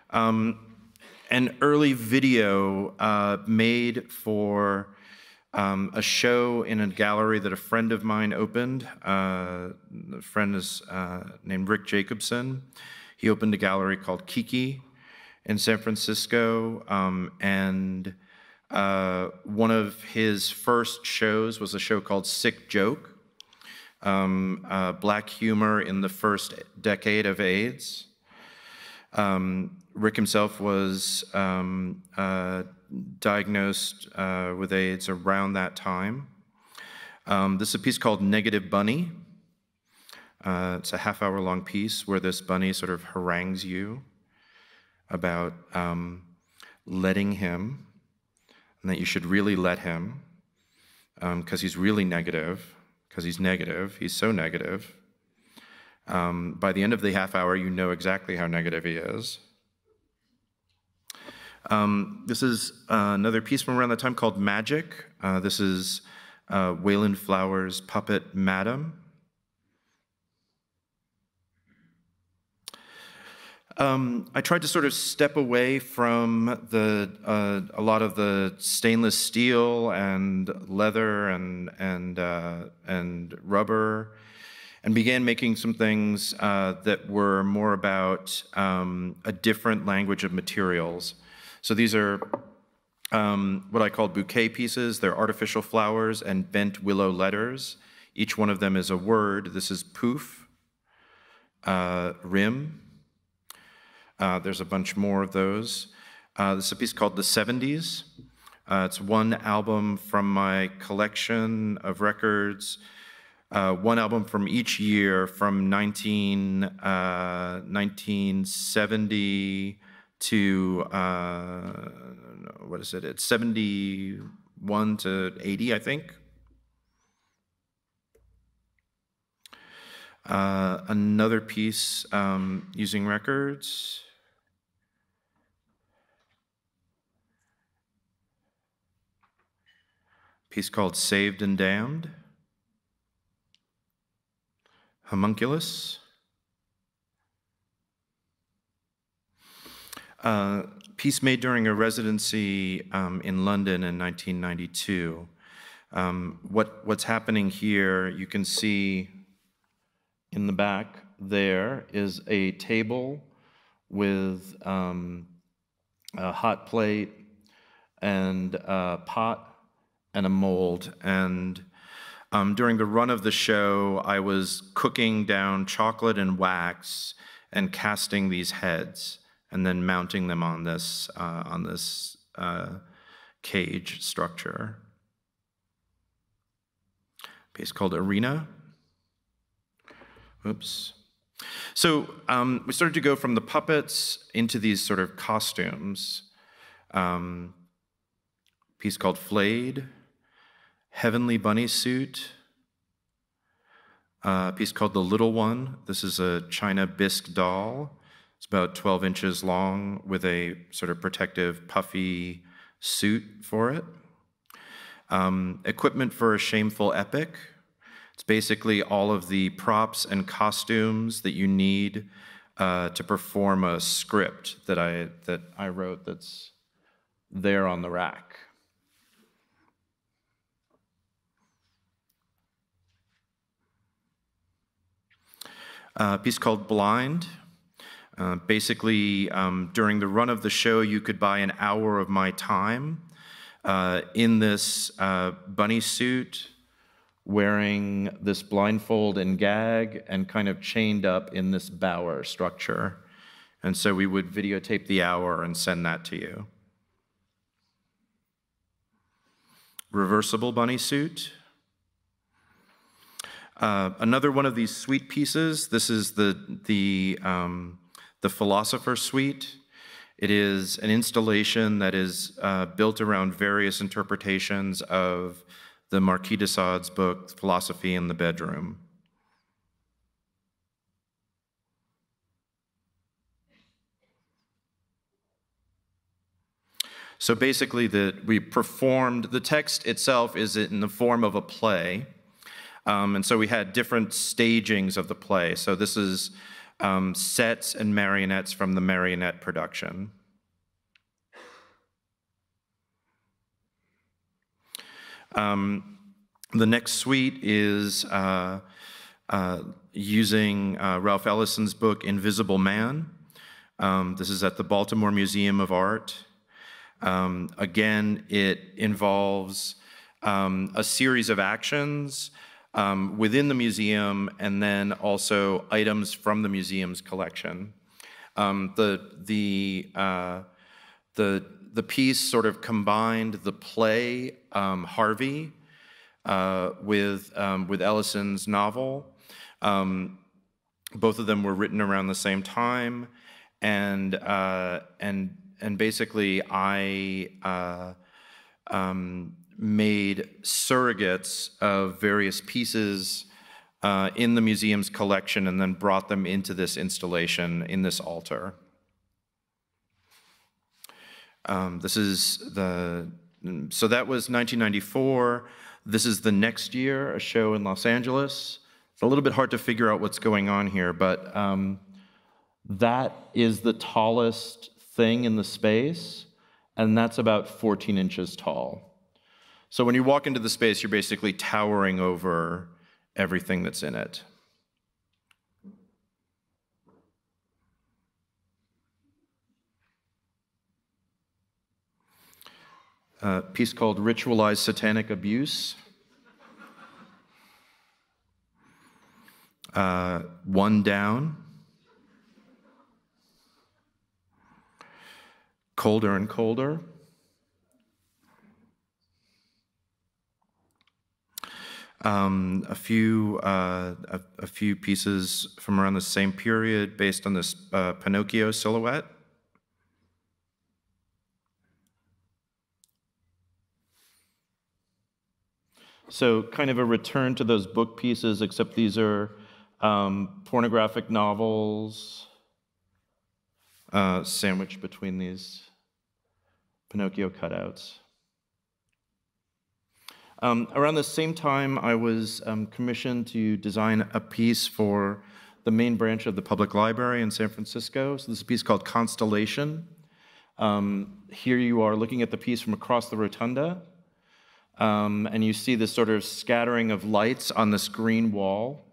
Um, an early video uh, made for um, a show in a gallery that a friend of mine opened. Uh, the friend is uh, named Rick Jacobson. He opened a gallery called Kiki in San Francisco, um, and uh, one of his first shows was a show called Sick Joke, um, uh, black humor in the first decade of AIDS. Um, Rick himself was um, uh, diagnosed uh, with AIDS around that time. Um, this is a piece called Negative Bunny. Uh, it's a half hour long piece where this bunny sort of harangues you about um, letting him and that you should really let him because um, he's really negative, because he's negative, he's so negative. Um, by the end of the half hour, you know exactly how negative he is. Um, this is uh, another piece from around that time called Magic. Uh, this is uh, Wayland Flowers' puppet Madame. Um, I tried to sort of step away from the uh, a lot of the stainless steel and leather and and uh, and rubber, and began making some things uh, that were more about um, a different language of materials. So these are um, what I call bouquet pieces. They're artificial flowers and bent willow letters. Each one of them is a word. This is poof, uh, rim. Uh, there's a bunch more of those. Uh, this is a piece called The 70s. Uh, it's one album from my collection of records, uh, one album from each year from 19, 1970 uh, to, what is it? It's 71 to 80, I think. Uh, another piece um, using records. Piece called Saved and Damned. Homunculus. Piece made during a residency um, in London in 1992. Um, what, what's happening here, you can see in the back there is a table with um, a hot plate and a pot and a mold. And um, during the run of the show, I was cooking down chocolate and wax and casting these heads and then mounting them on this, uh, on this uh, cage structure. Piece called Arena. Oops. So um, we started to go from the puppets into these sort of costumes. Um, piece called Flayed, Heavenly Bunny Suit, a piece called The Little One. This is a China bisque doll. It's about 12 inches long with a sort of protective, puffy suit for it. Um, equipment for a shameful epic, it's basically all of the props and costumes that you need uh, to perform a script that I, that I wrote that's there on the rack. A piece called Blind. Uh, basically, um, during the run of the show, you could buy an hour of my time uh, in this uh, bunny suit wearing this blindfold and gag and kind of chained up in this bower structure. And so we would videotape the hour and send that to you. Reversible bunny suit. Uh, another one of these sweet pieces. This is the, the, um, the Philosopher Suite. It is an installation that is uh, built around various interpretations of the Marquis de Sade's book, Philosophy in the Bedroom. So basically, we performed, the text itself is in the form of a play. Um, and so we had different stagings of the play. So this is um, sets and marionettes from the marionette production. Um, the next suite is uh, uh, using uh, Ralph Ellison's book, Invisible Man. Um, this is at the Baltimore Museum of Art. Um, again, it involves um, a series of actions um, within the museum and then also items from the museum's collection. Um, the, the, uh, the the piece sort of combined the play um, Harvey uh, with, um, with Ellison's novel. Um, both of them were written around the same time, and, uh, and, and basically I uh, um, made surrogates of various pieces uh, in the museum's collection and then brought them into this installation in this altar. Um, this is the, so that was 1994. This is the next year, a show in Los Angeles. It's a little bit hard to figure out what's going on here, but um, that is the tallest thing in the space, and that's about 14 inches tall. So when you walk into the space, you're basically towering over everything that's in it. A piece called Ritualized Satanic Abuse. Uh, one down. Colder and colder. Um, a few uh, a, a, few pieces from around the same period based on this uh, Pinocchio silhouette. So kind of a return to those book pieces, except these are um, pornographic novels uh, sandwiched between these Pinocchio cutouts. Um, around the same time, I was um, commissioned to design a piece for the main branch of the public library in San Francisco. So this piece called Constellation. Um, here you are looking at the piece from across the rotunda, um, and you see this sort of scattering of lights on this green wall.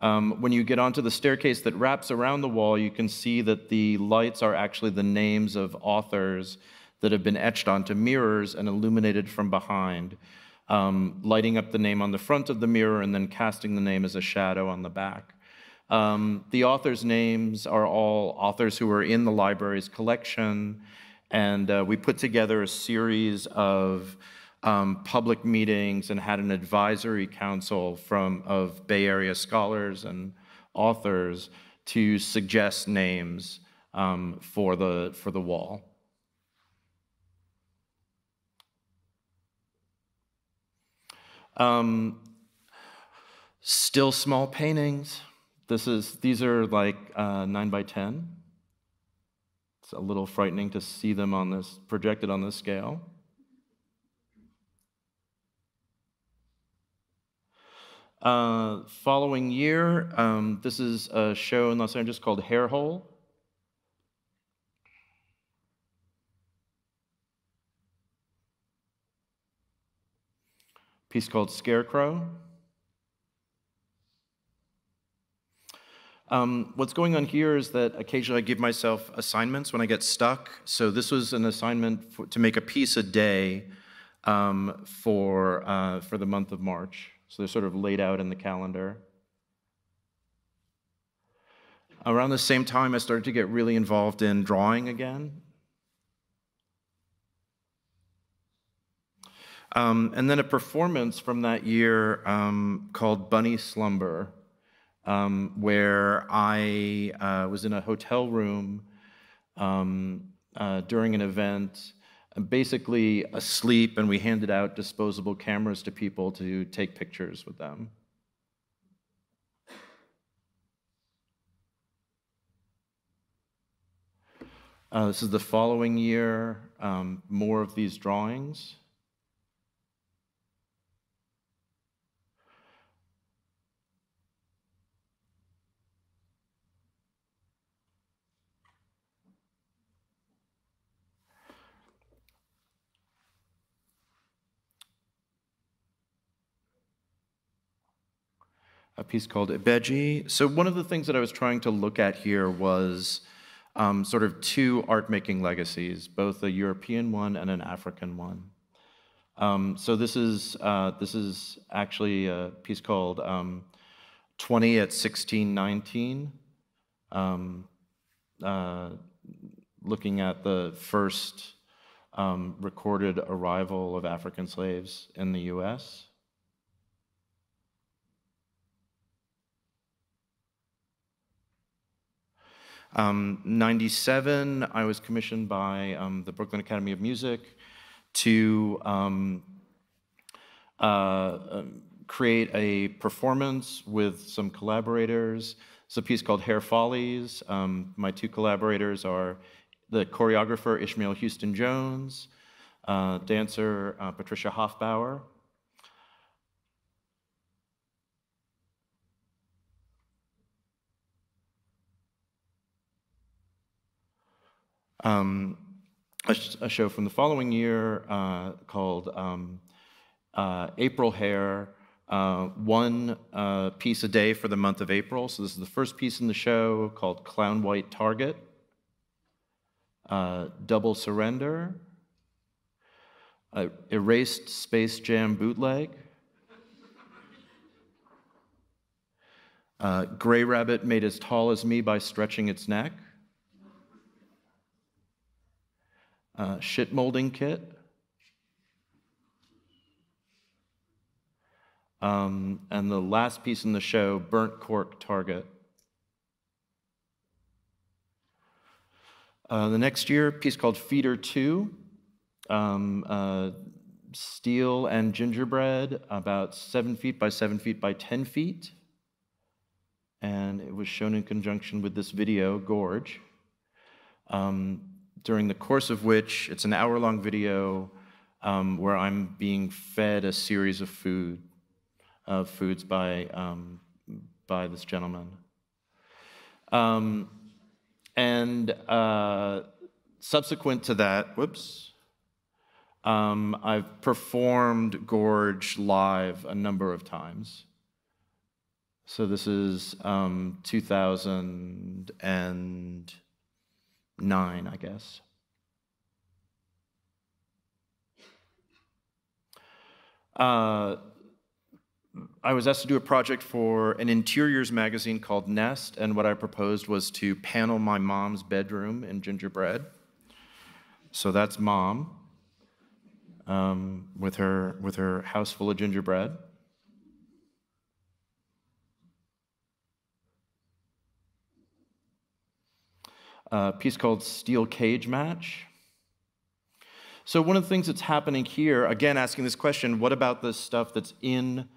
Um, when you get onto the staircase that wraps around the wall, you can see that the lights are actually the names of authors that have been etched onto mirrors and illuminated from behind, um, lighting up the name on the front of the mirror and then casting the name as a shadow on the back. Um, the authors' names are all authors who are in the library's collection, and uh, we put together a series of um, public meetings and had an advisory council from of Bay Area scholars and authors to suggest names um, for the for the wall. Um, still small paintings. This is these are like uh, nine by ten. It's a little frightening to see them on this projected on this scale. Uh, following year, um, this is a show in Los Angeles called Hair Hole. Piece called Scarecrow. Um, what's going on here is that occasionally I give myself assignments when I get stuck. So this was an assignment for, to make a piece a day um, for, uh, for the month of March. So they're sort of laid out in the calendar. Around the same time, I started to get really involved in drawing again. Um, and then a performance from that year um, called Bunny Slumber, um, where I uh, was in a hotel room um, uh, during an event basically asleep, and we handed out disposable cameras to people to take pictures with them. Uh, this is the following year, um, more of these drawings. A piece called Ibeji. So one of the things that I was trying to look at here was um, sort of two art-making legacies, both a European one and an African one. Um, so this is, uh, this is actually a piece called um, 20 at 1619, um, uh, looking at the first um, recorded arrival of African slaves in the US. Um, 97, I was commissioned by um, the Brooklyn Academy of Music to um, uh, um, create a performance with some collaborators. It's a piece called Hair Follies. Um, my two collaborators are the choreographer Ishmael Houston Jones, uh, dancer uh, Patricia Hofbauer, Um, a, a, show from the following year uh, called um, uh, April Hair, uh, one uh, piece a day for the month of April. So this is the first piece in the show called Clown White Target, uh, Double Surrender, Erased Space Jam Bootleg, Uh, gray rabbit made as tall as me by stretching its neck. Uh, shit molding kit. Um, and the last piece in the show, burnt cork target. Uh, the next year, piece called Feeder 2, um, uh, steel and gingerbread, about seven feet by seven feet by 10 feet and it was shown in conjunction with this video, Gorge, um, during the course of which it's an hour long video um, where I'm being fed a series of food, foods by, um, by this gentleman. Um, and uh, subsequent to that, whoops, um, I've performed Gorge live a number of times. So this is um, 2009, I guess. Uh, I was asked to do a project for an interiors magazine called Nest, and what I proposed was to panel my mom's bedroom in gingerbread. So that's mom um, with her with her house full of gingerbread. A piece called Steel Cage Match. So, one of the things that's happening here, again, asking this question what about the stuff that's in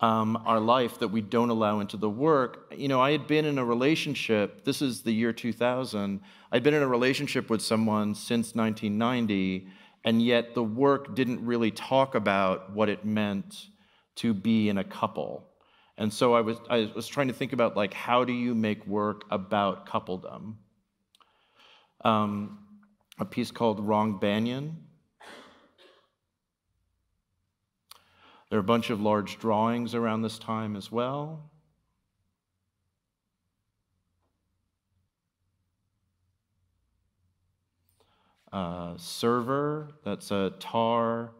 um, our life that we don't allow into the work? You know, I had been in a relationship, this is the year 2000, I'd been in a relationship with someone since 1990, and yet the work didn't really talk about what it meant to be in a couple. And so I was, I was trying to think about like, how do you make work about coupledom? Um, a piece called Wrong Banyan. There are a bunch of large drawings around this time as well. Uh, server, that's a tar,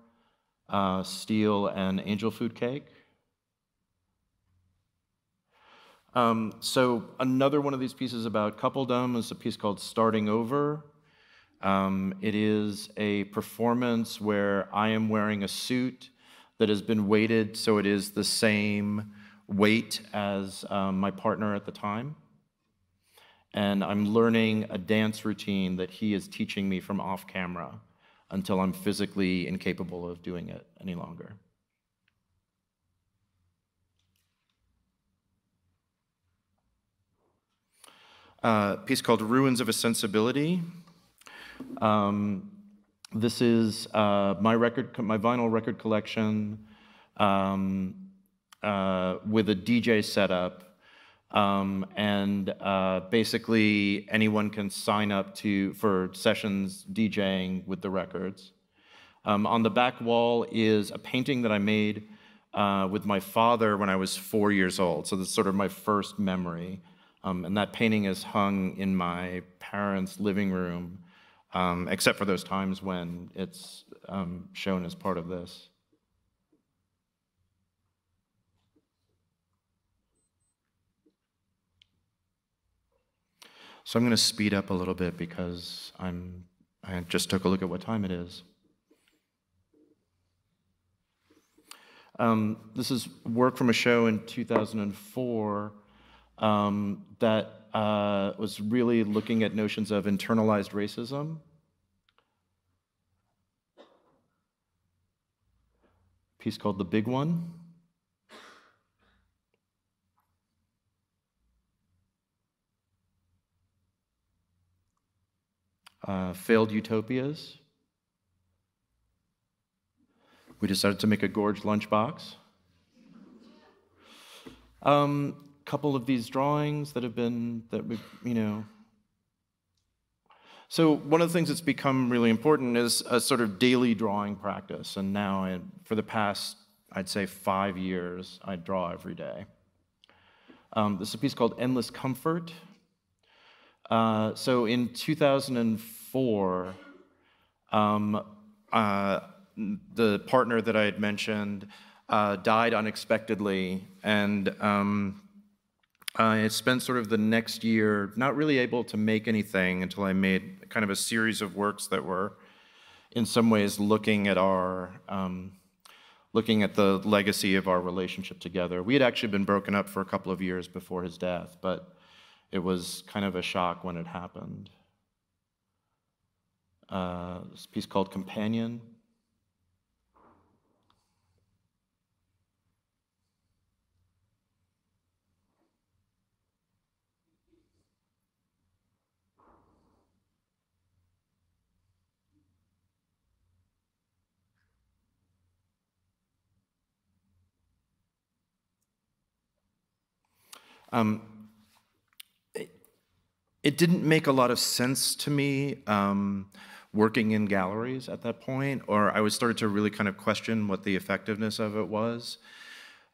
uh, steel, and angel food cake. Um, so another one of these pieces about coupledom is a piece called Starting Over. Um, it is a performance where I am wearing a suit that has been weighted so it is the same weight as um, my partner at the time. And I'm learning a dance routine that he is teaching me from off camera until I'm physically incapable of doing it any longer. A piece called Ruins of a Sensibility. Um, this is uh, my record, my vinyl record collection um, uh, with a DJ setup. Um, and uh, basically, anyone can sign up to for sessions DJing with the records. Um, on the back wall is a painting that I made uh, with my father when I was four years old. So this is sort of my first memory. Um, and that painting is hung in my parents' living room, um, except for those times when it's um, shown as part of this. So I'm going to speed up a little bit because I'm, I just took a look at what time it is. Um, this is work from a show in 2004 um, that uh, was really looking at notions of internalized racism. Piece called The Big One. Uh, failed utopias. We decided to make a gorge lunchbox. Um, couple of these drawings that have been, that we, you know, So one of the things that's become really important is a sort of daily drawing practice. And now, I, for the past, I'd say five years, I draw every day. Um, this is a piece called Endless Comfort. Uh, so in 2004, um, uh, the partner that I had mentioned uh, died unexpectedly, and um, I spent sort of the next year not really able to make anything until I made kind of a series of works that were, in some ways, looking at our um, looking at the legacy of our relationship together. We had actually been broken up for a couple of years before his death, but it was kind of a shock when it happened. Uh, this piece called Companion. Um, it, it, didn't make a lot of sense to me um, working in galleries at that point, or I was started to really kind of question what the effectiveness of it was.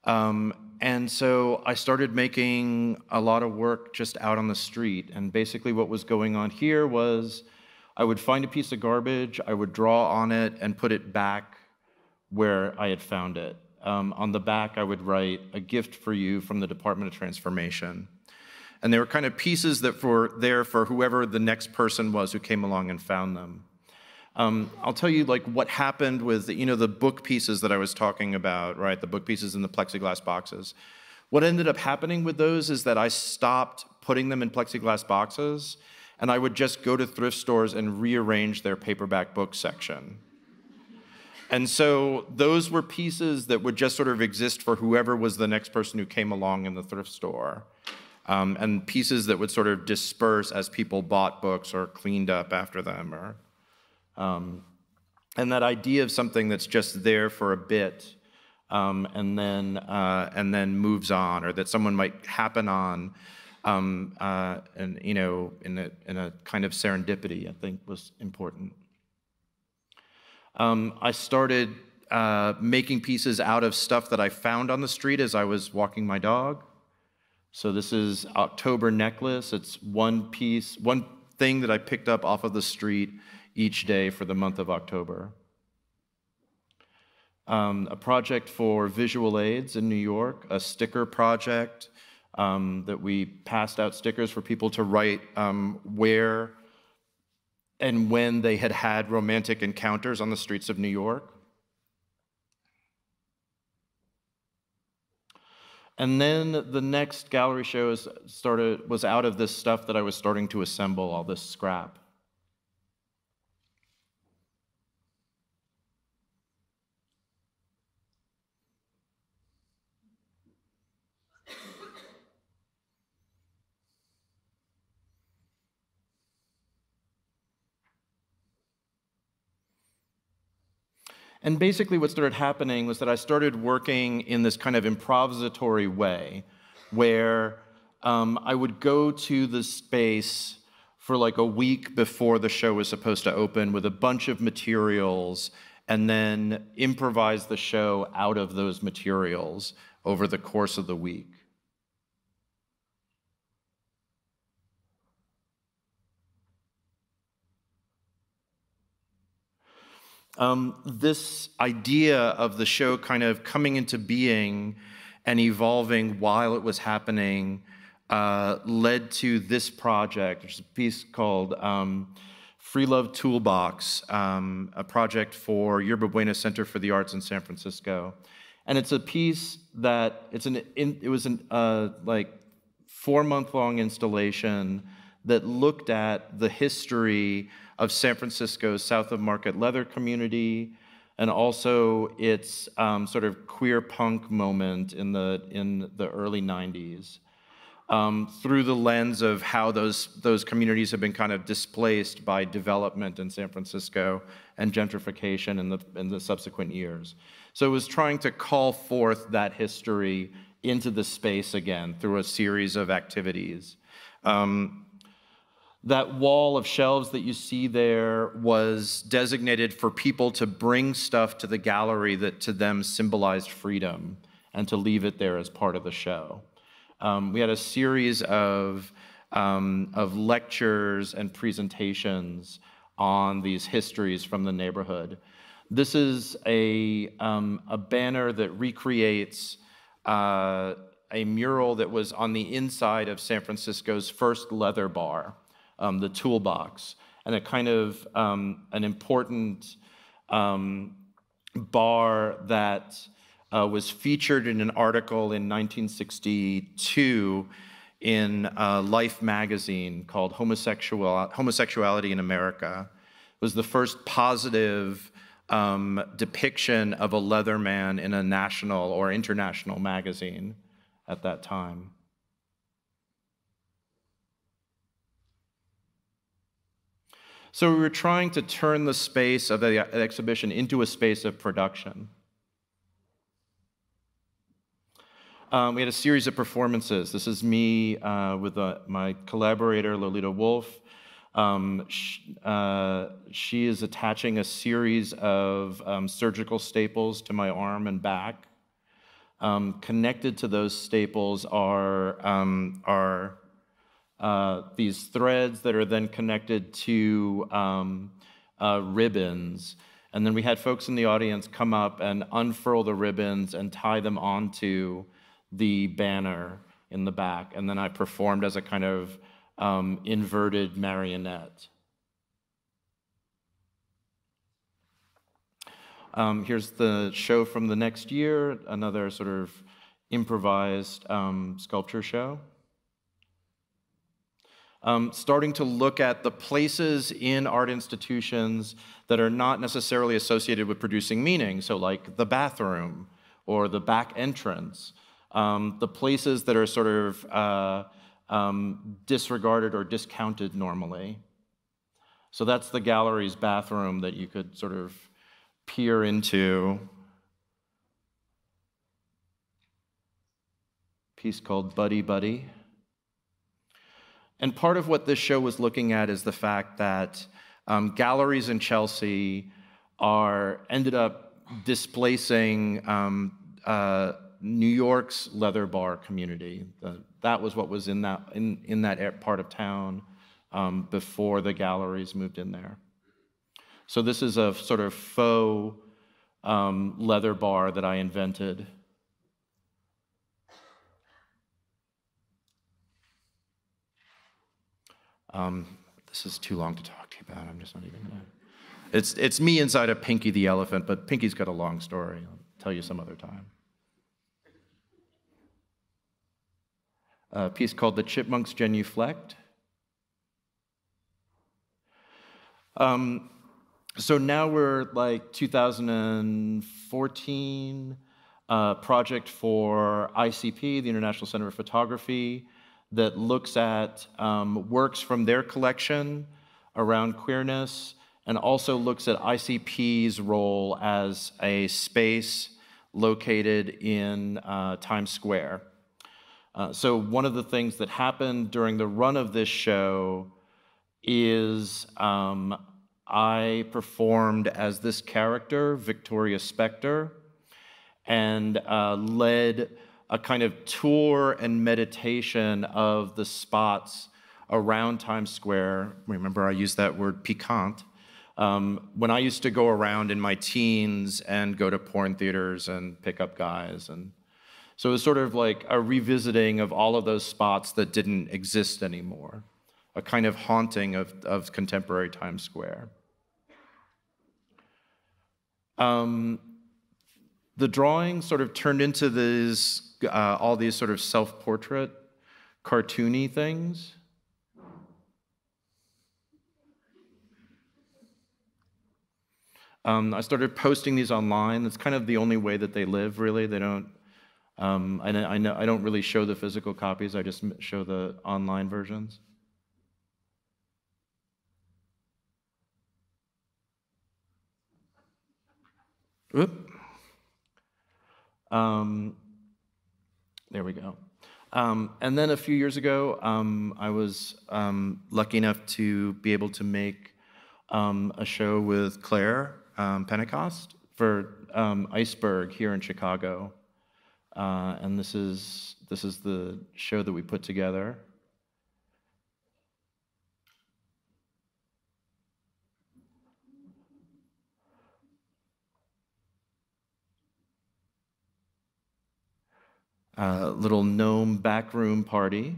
Um, and so I started making a lot of work just out on the street. And basically, what was going on here was I would find a piece of garbage, I would draw on it, and put it back where I had found it. Um, on the back, I would write, a gift for you from the Department of Transformation. And they were kind of pieces that were there for whoever the next person was who came along and found them. Um, I'll tell you like what happened with you know the book pieces that I was talking about, right? The book pieces in the plexiglass boxes. What ended up happening with those is that I stopped putting them in plexiglass boxes, and I would just go to thrift stores and rearrange their paperback book section. And so those were pieces that would just sort of exist for whoever was the next person who came along in the thrift store. Um, and pieces that would sort of disperse as people bought books or cleaned up after them. Or, um, and that idea of something that's just there for a bit um, and, then, uh, and then moves on, or that someone might happen on, um, uh, and, you know, in a, in a kind of serendipity, I think was important. Um, I started uh, making pieces out of stuff that I found on the street as I was walking my dog. So this is October necklace. It's one piece, one thing that I picked up off of the street each day for the month of October. Um, a project for visual aids in New York, a sticker project um, that we passed out stickers for people to write um, where and when they had had romantic encounters on the streets of New York. And then the next gallery show started, was out of this stuff that I was starting to assemble, all this scrap. And basically, what started happening was that I started working in this kind of improvisatory way where um, I would go to the space for like a week before the show was supposed to open with a bunch of materials and then improvise the show out of those materials over the course of the week. Um, this idea of the show kind of coming into being and evolving while it was happening uh, led to this project, which is a piece called um, Free Love Toolbox, um, a project for Yerba Buena Center for the Arts in San Francisco. And it's a piece that it's an it was an uh, like four month long installation that looked at the history of San Francisco's South of Market leather community, and also its um, sort of queer punk moment in the, in the early 90s. Um, through the lens of how those, those communities have been kind of displaced by development in San Francisco and gentrification in the, in the subsequent years. So it was trying to call forth that history into the space again through a series of activities. Um, That wall of shelves that you see there was designated for people to bring stuff to the gallery that to them symbolized freedom and to leave it there as part of the show. Um, we had a series of, um, of lectures and presentations on these histories from the neighborhood. This is a, um, a banner that recreates uh, a mural that was on the inside of San Francisco's first leather bar, um, the Toolbox, and a kind of um, an important um, bar that uh, was featured in an article in 1962 in uh, Life magazine called Homosexual, Homosexuality in America. It was the first positive um, depiction of a leather man in a national or international magazine at that time. So we were trying to turn the space of the exhibition into a space of production. Um, we had a series of performances. This is me uh, with uh, my collaborator, Lolita Wolf. Um, uh, she is attaching a series of um, surgical staples to my arm and back. Um, connected to those staples are, um, are uh, these threads that are then connected to um, uh, ribbons. And then we had folks in the audience come up and unfurl the ribbons and tie them onto the banner in the back, and then I performed as a kind of um, inverted marionette. Um, here's the show from the next year, another sort of improvised um, sculpture show. Um, starting to look at the places in art institutions that are not necessarily associated with producing meaning, so like the bathroom or the back entrance, um, the places that are sort of uh, um, disregarded or discounted normally. So that's the gallery's bathroom that you could sort of peer into. Piece called Buddy Buddy. And part of what this show was looking at is the fact that um, galleries in Chelsea are ended up displacing um, uh, New York's leather bar community. The, that was what was in that, in, in that part of town um, before the galleries moved in there. So this is a sort of faux um, leather bar that I invented. Um, this is too long to talk to you about. I'm just not even gonna. It's, it's me inside of Pinky the elephant, but Pinky's got a long story. I'll tell you some other time. a piece called The Chipmunks Genuflect. Um, so now we're like 2014 uh, project for ICP, the International Center for Photography, that looks at um, works from their collection around queerness and also looks at ICP's role as a space located in uh, Times Square. Uh, so one of the things that happened during the run of this show is um, I performed as this character, Victoria Spector, and uh, led a kind of tour and meditation of the spots around Times Square. Remember, I used that word piquant. Um, when I used to go around in my teens and go to porn theaters and pick up guys and so it was sort of like a revisiting of all of those spots that didn't exist anymore, a kind of haunting of, of contemporary Times Square. Um, the drawing sort of turned into these, uh, all these sort of self-portrait, cartoony things. Um, I started posting these online. That's kind of the only way that they live, really. They don't um, I, I, know, I don't really show the physical copies, I just show the online versions. Oop. Um, there we go. Um, and then a few years ago, um, I was um, lucky enough to be able to make um, a show with Claire um, Pentecost for Iceberg here in Chicago. Uh, and this is, this is the show that we put together. Uh, little gnome backroom party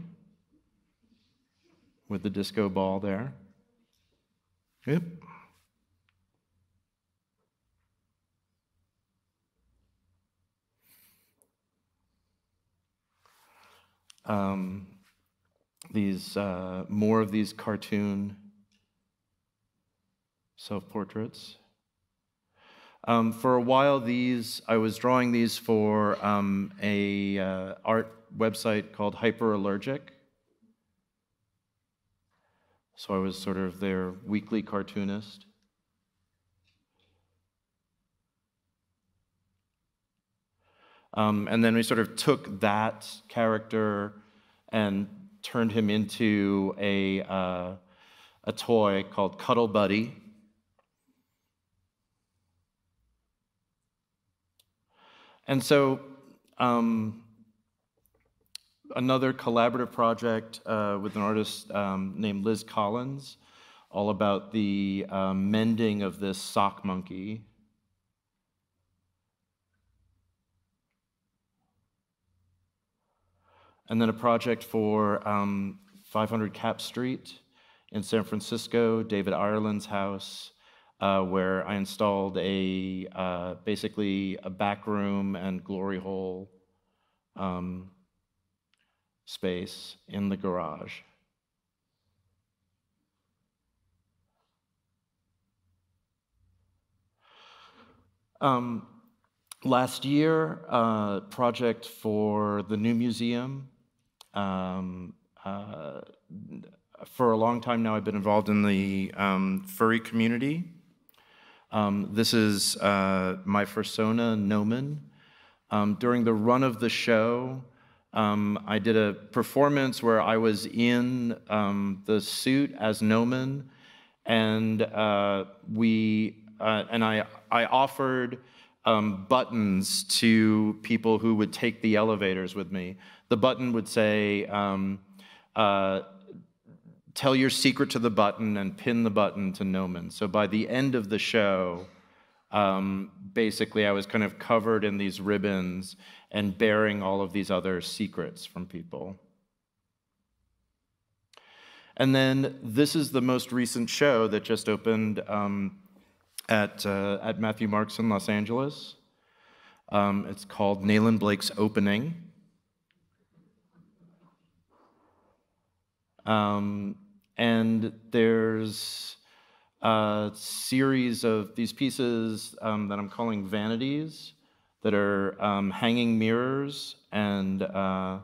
with the disco ball there. Yep. Um, these uh, more of these cartoon self-portraits. Um, for a while, these I was drawing these for um, a uh, art website called Hyperallergic. So I was sort of their weekly cartoonist. Um, and then we sort of took that character and turned him into a, uh, a toy called Cuddle Buddy. And so, um, another collaborative project uh, with an artist um, named Liz Collins, all about the uh, mending of this sock monkey. And then a project for um, 500 Capp Street in San Francisco, David Ireland's house, uh, where I installed a uh, basically a back room and glory hole um, space in the garage. Um, last year, uh, project for the new museum. Um, uh, for a long time now, I've been involved in the um, furry community. Um, this is uh, my persona, Gnomen. Um, during the run of the show, um, I did a performance where I was in um, the suit as Gnomen, and uh, we uh, and I I offered um, buttons to people who would take the elevators with me. The button would say um, uh, tell your secret to the button and pin the button to Gnomen. So by the end of the show, um, basically I was kind of covered in these ribbons and bearing all of these other secrets from people. And then this is the most recent show that just opened um, at, uh, at Matthew Marks in Los Angeles. Um, it's called Nayland Blake's Opening. Um, and there's a series of these pieces um, that I'm calling vanities that are um, hanging mirrors and, uh,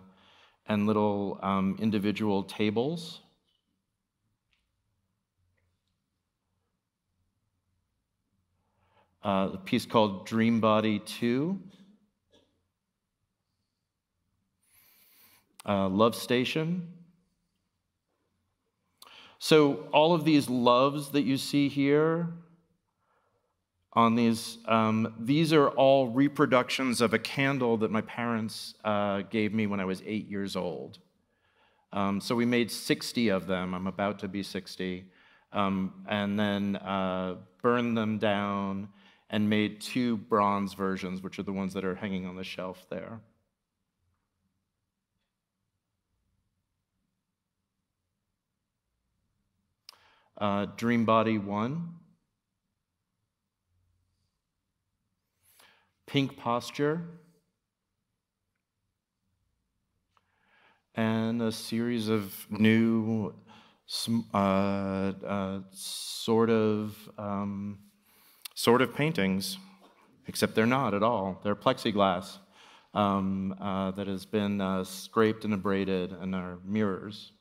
and little um, individual tables. Uh, a piece called Dream Body 2. Uh, Love Station. So, all of these loves that you see here on these, um, these are all reproductions of a candle that my parents uh, gave me when I was eight years old. Um, so, we made 60 of them. I'm about to be 60. Um, and then uh, burned them down and made two bronze versions, which are the ones that are hanging on the shelf there. Uh, Dream Body 1, Pink Posture, and a series of new uh, uh, sort of um, sort of paintings, except they're not at all. They're plexiglass um, uh, that has been uh, scraped and abraded and are mirrors.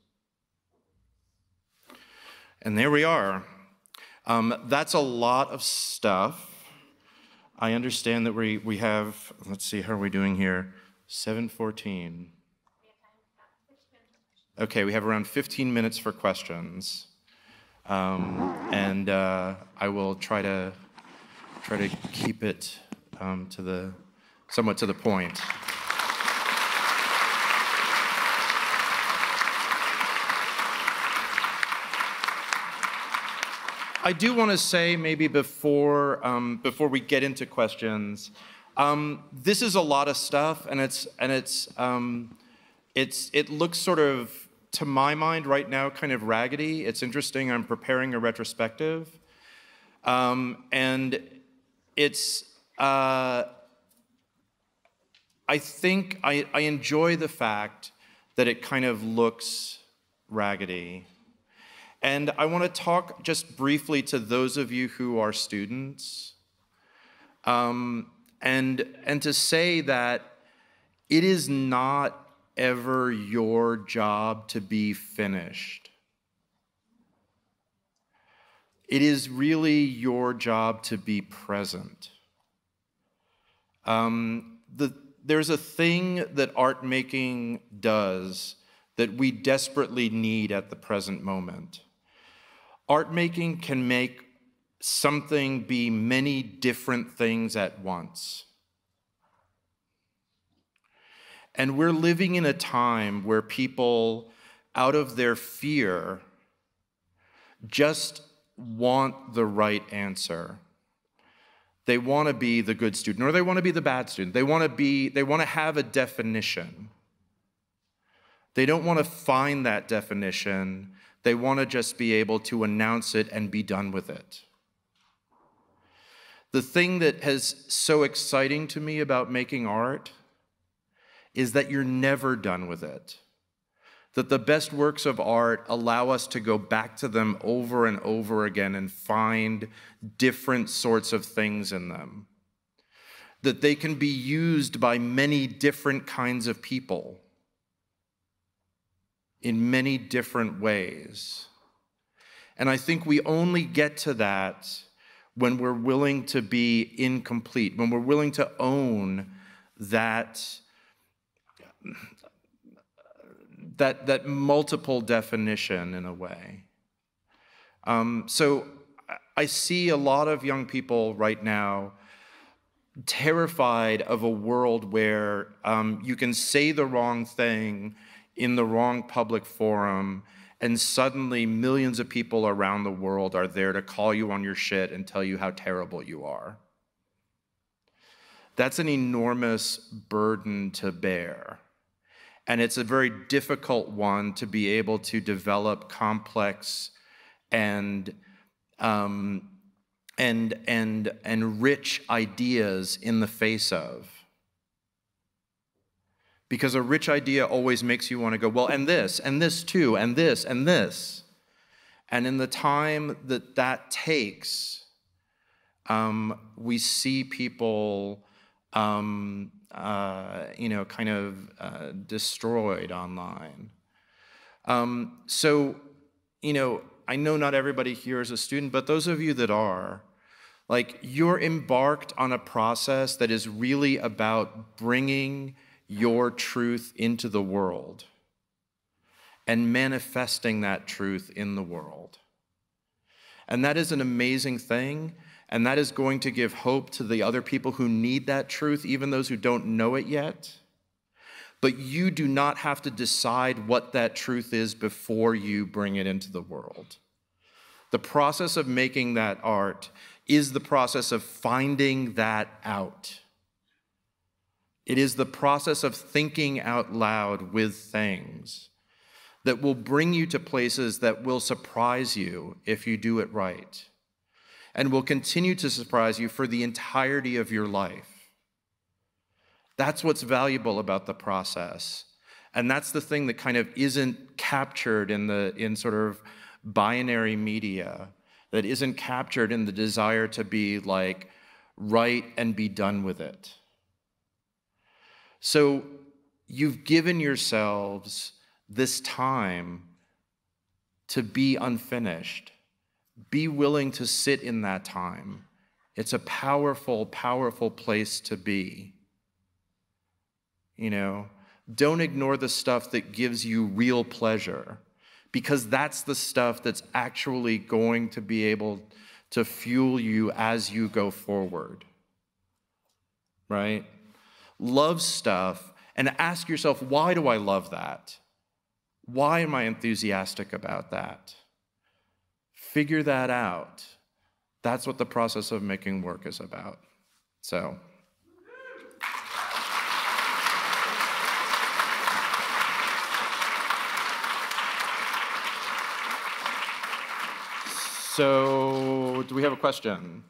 And there we are. Um, that's a lot of stuff. I understand that we, we have, let's see, how are we doing here? 714. Okay, we have around 15 minutes for questions. Um, and uh, I will try to try to keep it um, to the somewhat to the point. I do want to say maybe before um, before we get into questions, um, this is a lot of stuff, and it's and it's um, it's it looks sort of to my mind right now kind of raggedy. It's interesting. I'm preparing a retrospective, um, and it's. Uh, I think I, I enjoy the fact that it kind of looks raggedy. And I want to talk just briefly to those of you who are students, um, and, and to say that it is not ever your job to be finished. It is really your job to be present. Um, the, there's a thing that art making does that we desperately need at the present moment. Art making can make something be many different things at once. And we're living in a time where people, out of their fear, just want the right answer. They want to be the good student or they want to be the bad student. They want to be they want to have a definition. They don't want to find that definition. They want to just be able to announce it and be done with it. The thing that is so exciting to me about making art is that you're never done with it. That the best works of art allow us to go back to them over and over again and find different sorts of things in them. That they can be used by many different kinds of people in many different ways. And I think we only get to that when we're willing to be incomplete, when we're willing to own that, that, that multiple definition in a way. Um, so I see a lot of young people right now terrified of a world where um, you can say the wrong thing in the wrong public forum, and suddenly millions of people around the world are there to call you on your shit and tell you how terrible you are. That's an enormous burden to bear. And it's a very difficult one to be able to develop complex and um, and and and rich ideas in the face of. Because a rich idea always makes you want to go, well, and this, and this too, and this, and this. And in the time that that takes, um, we see people, um, uh, you know, kind of uh, destroyed online. Um, so, you know, I know not everybody here is a student, but those of you that are, like, you're embarked on a process that is really about bringing your truth into the world and manifesting that truth in the world. And that is an amazing thing. And that is going to give hope to the other people who need that truth, even those who don't know it yet. But you do not have to decide what that truth is before you bring it into the world. The process of making that art is the process of finding that out. It is the process of thinking out loud with things that will bring you to places that will surprise you if you do it right, and will continue to surprise you for the entirety of your life. That's what's valuable about the process. And that's the thing that kind of isn't captured in the in sort of binary media, that isn't captured in the desire to be like right and be done with it. So you've given yourselves this time to be unfinished. Be willing to sit in that time. It's a powerful, powerful place to be. You know, don't ignore the stuff that gives you real pleasure because that's the stuff that's actually going to be able to fuel you as you go forward. Right? Love stuff and ask yourself, why do I love that? Why am I enthusiastic about that? Figure that out. That's what the process of making work is about. So, So, do we have a question?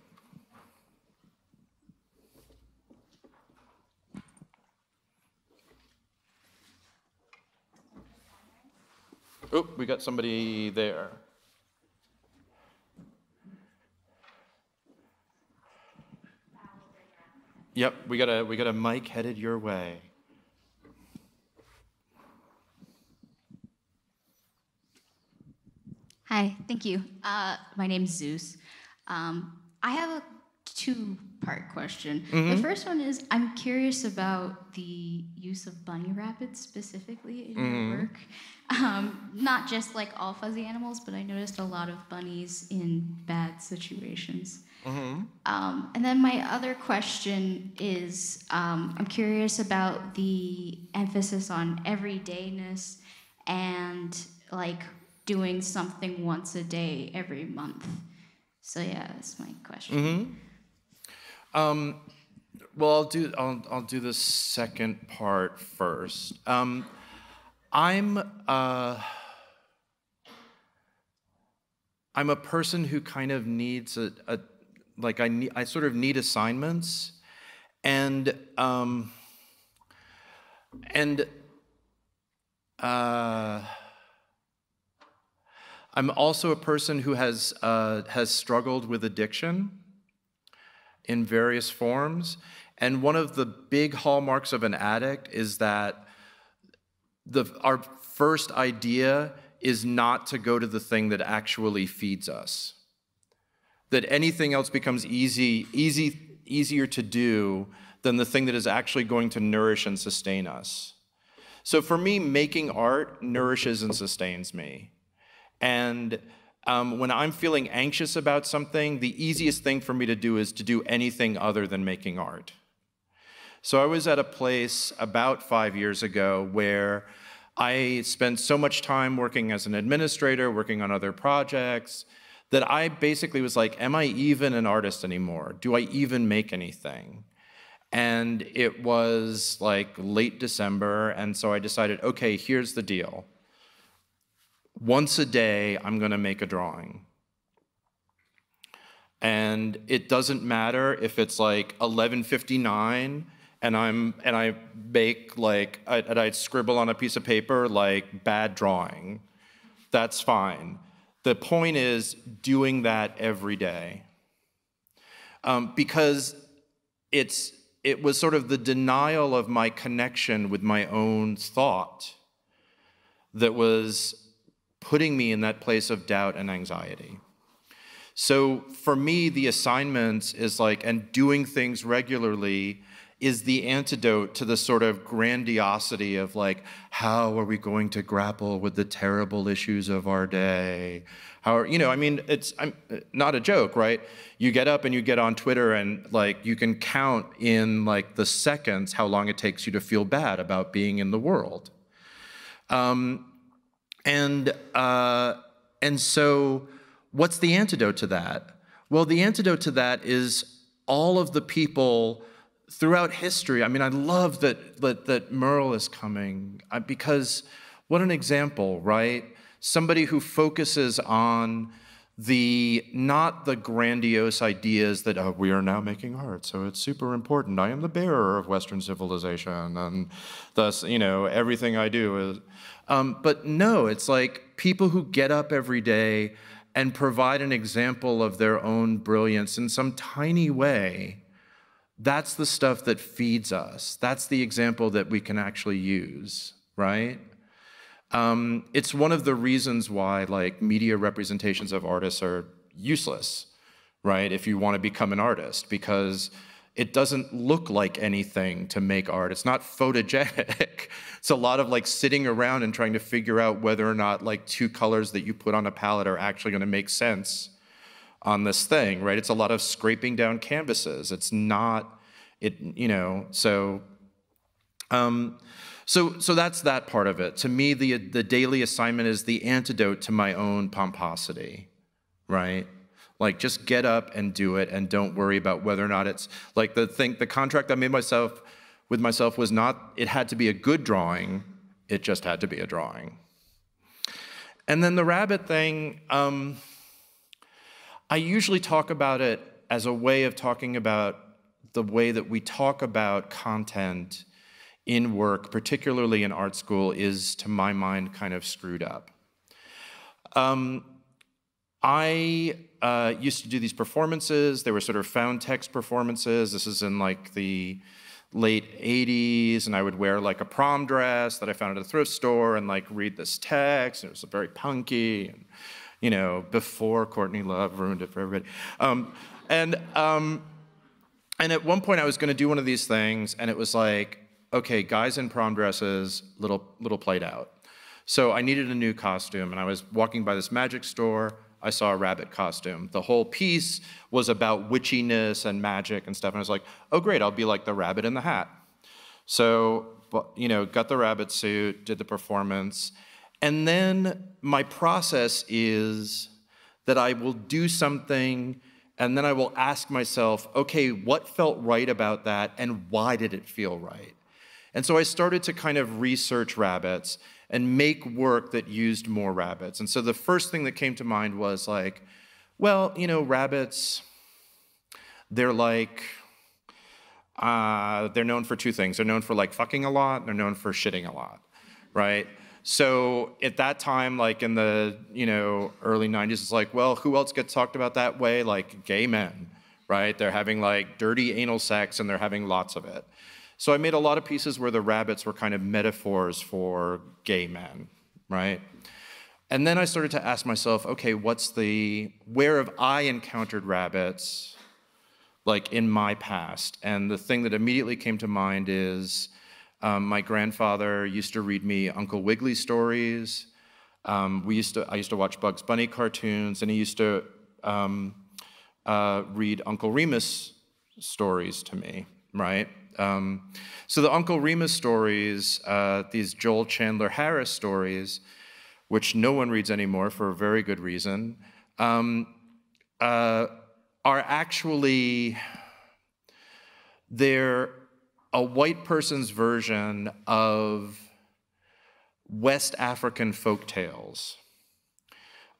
Oh, we got somebody there. Yep, we got a we got a mic headed your way. Hi, thank you. Uh, my name's Zeus. Um, I have a two-part question. The first one is I'm curious about the use of bunny rabbits specifically in your work. Um, not just like all fuzzy animals, but I noticed a lot of bunnies in bad situations. Um, and then my other question is um, I'm curious about the emphasis on everydayness and like doing something once a day every month. So yeah, that's my question. Um, well, I'll do I'll, I'll do the second part first. Um, I'm uh, I'm a person who kind of needs a, a like I need I sort of need assignments, and um, and uh, I'm also a person who has uh, has struggled with addiction in various forms. And one of the big hallmarks of an addict is that the, our first idea is not to go to the thing that actually feeds us. That anything else becomes easy, easy, easier to do than the thing that is actually going to nourish and sustain us. So for me, making art nourishes and sustains me. And um, when I'm feeling anxious about something, the easiest thing for me to do is to do anything other than making art. So I was at a place about five years ago where I spent so much time working as an administrator, working on other projects, that I basically was like, Am I even an artist anymore? Do I even make anything? And it was like late December, and so I decided, okay, here's the deal once a day, I'm going to make a drawing. And it doesn't matter if it's like 11:59 and I'm and I make like I, and I scribble on a piece of paper like bad drawing. That's fine. The point is doing that every day. Um, because it's it was sort of the denial of my connection with my own thought that was putting me in that place of doubt and anxiety. So for me, the assignments is like, and doing things regularly is the antidote to the sort of grandiosity of like, how are we going to grapple with the terrible issues of our day? How are, you know, I mean, it's I'm, not a joke, right? You get up and you get on Twitter and like you can count in like the seconds how long it takes you to feel bad about being in the world. Um, and, uh, and so, what's the antidote to that? Well, the antidote to that is all of the people throughout history. I mean, I love that, that, that Merle is coming uh, because what an example, right? Somebody who focuses on the not the grandiose ideas that oh, we are now making art, so it's super important. I am the bearer of Western civilization, and thus, you know, everything I do is. Um, but no, it's like people who get up every day and provide an example of their own brilliance in some tiny way. That's the stuff that feeds us. That's the example that we can actually use, right? Um, it's one of the reasons why like media representations of artists are useless, right? If you want to become an artist, because it doesn't look like anything to make art. It's not photogenic. it's a lot of like sitting around and trying to figure out whether or not like two colors that you put on a palette are actually going to make sense on this thing, right? It's a lot of scraping down canvases. It's not it, you know, so um so so that's that part of it. To me the the daily assignment is the antidote to my own pomposity, right? Like just get up and do it and don't worry about whether or not it's like the thing the contract I made myself with myself was not it had to be a good drawing, it just had to be a drawing. And then the rabbit thing, um, I usually talk about it as a way of talking about the way that we talk about content in work, particularly in art school, is to my mind kind of screwed up. Um, I uh, used to do these performances. They were sort of found text performances. This is in like the late 80s, and I would wear like a prom dress that I found at a thrift store and like read this text. And it was very punky, and you know, before Courtney Love ruined it for everybody. Um, and um, and at one point, I was going to do one of these things, and it was like, okay, guys in prom dresses, little little played out. So I needed a new costume, and I was walking by this magic store. I saw a rabbit costume. The whole piece was about witchiness and magic and stuff. And I was like, oh, great, I'll be like the rabbit in the hat. So, you know, got the rabbit suit, did the performance. And then my process is that I will do something and then I will ask myself, okay, what felt right about that and why did it feel right? And so I started to kind of research rabbits and make work that used more rabbits. And so the first thing that came to mind was like, well, you know, rabbits, they're like, uh, they're known for two things. They're known for like fucking a lot, they're known for shitting a lot, right? So at that time, like in the you know early '90s, it's like, well, who else gets talked about that way? Like gay men, right? They're having like dirty anal sex, and they're having lots of it. So I made a lot of pieces where the rabbits were kind of metaphors for gay men, right? And then I started to ask myself, okay, what's the, where have I encountered rabbits like in my past? And the thing that immediately came to mind is um, my grandfather used to read me Uncle Wiggily stories. Um, we used to, I used to watch Bugs Bunny cartoons, and he used to um, uh, read Uncle Remus stories to me, right? Um, so the Uncle Remus stories, uh, these Joel Chandler Harris stories, which no one reads anymore for a very good reason, um, uh, are actually they're a white person's version of West African folk tales.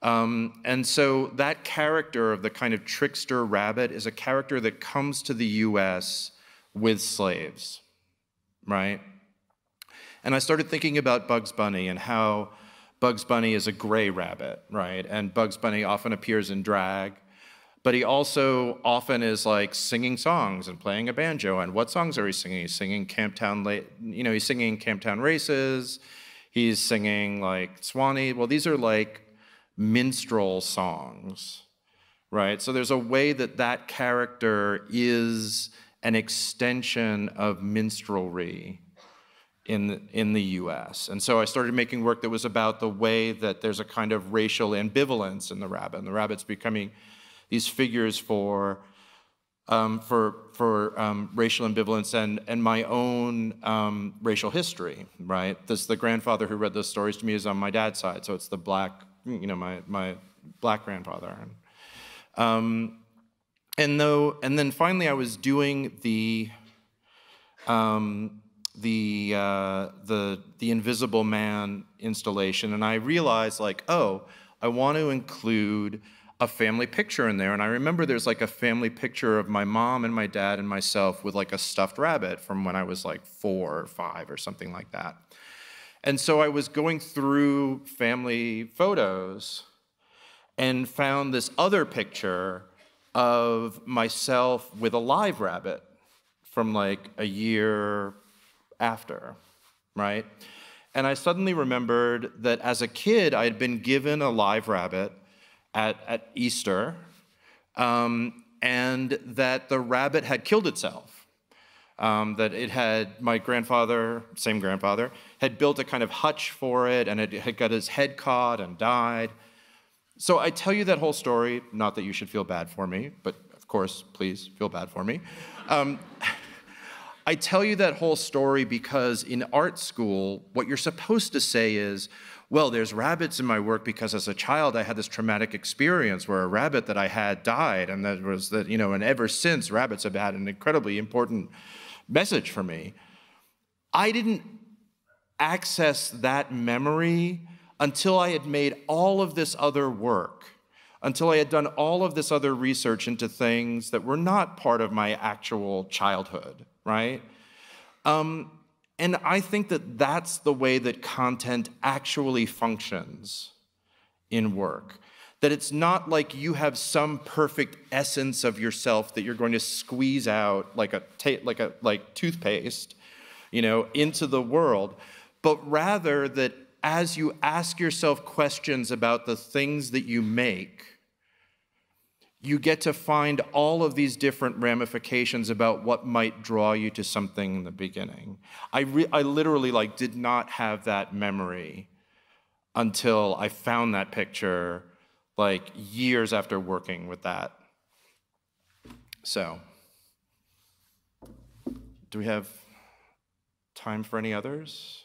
Um, and so that character of the kind of trickster rabbit is a character that comes to the US with slaves, right? And I started thinking about Bugs Bunny and how Bugs Bunny is a gray rabbit, right? And Bugs Bunny often appears in drag, but he also often is like singing songs and playing a banjo. And what songs are he singing? He's singing Camptown, you know, he's singing Camptown Races. He's singing like Swanee. Well, these are like minstrel songs, right? So there's a way that that character is an extension of minstrelry in, in the US. And so I started making work that was about the way that there's a kind of racial ambivalence in the rabbit, and the rabbit's becoming these figures for, um, for, for um, racial ambivalence and, and my own um, racial history, right? This, the grandfather who read those stories to me is on my dad's side, so it's the black, you know, my, my black grandfather. Um, and though, and then finally, I was doing the um, the uh, the the Invisible Man installation, and I realized like, oh, I want to include a family picture in there. And I remember there's like a family picture of my mom and my dad and myself with like a stuffed rabbit from when I was like four or five or something like that. And so I was going through family photos and found this other picture of myself with a live rabbit from like a year after, right? And I suddenly remembered that as a kid, I had been given a live rabbit at, at Easter. Um, and that the rabbit had killed itself. Um, that it had, my grandfather, same grandfather, had built a kind of hutch for it, and it had got his head caught and died. So I tell you that whole story, not that you should feel bad for me, but of course, please feel bad for me. Um, I tell you that whole story because in art school, what you're supposed to say is, well, there's rabbits in my work because as a child I had this traumatic experience where a rabbit that I had died, and that was that, you know, and ever since rabbits have had an incredibly important message for me. I didn't access that memory until I had made all of this other work, until I had done all of this other research into things that were not part of my actual childhood, right? Um, and I think that that's the way that content actually functions in work. That it's not like you have some perfect essence of yourself that you're going to squeeze out like a like a like toothpaste, you know, into the world, but rather that as you ask yourself questions about the things that you make, you get to find all of these different ramifications about what might draw you to something in the beginning. I, re- I literally like did not have that memory until I found that picture like years after working with that. So, do we have time for any others?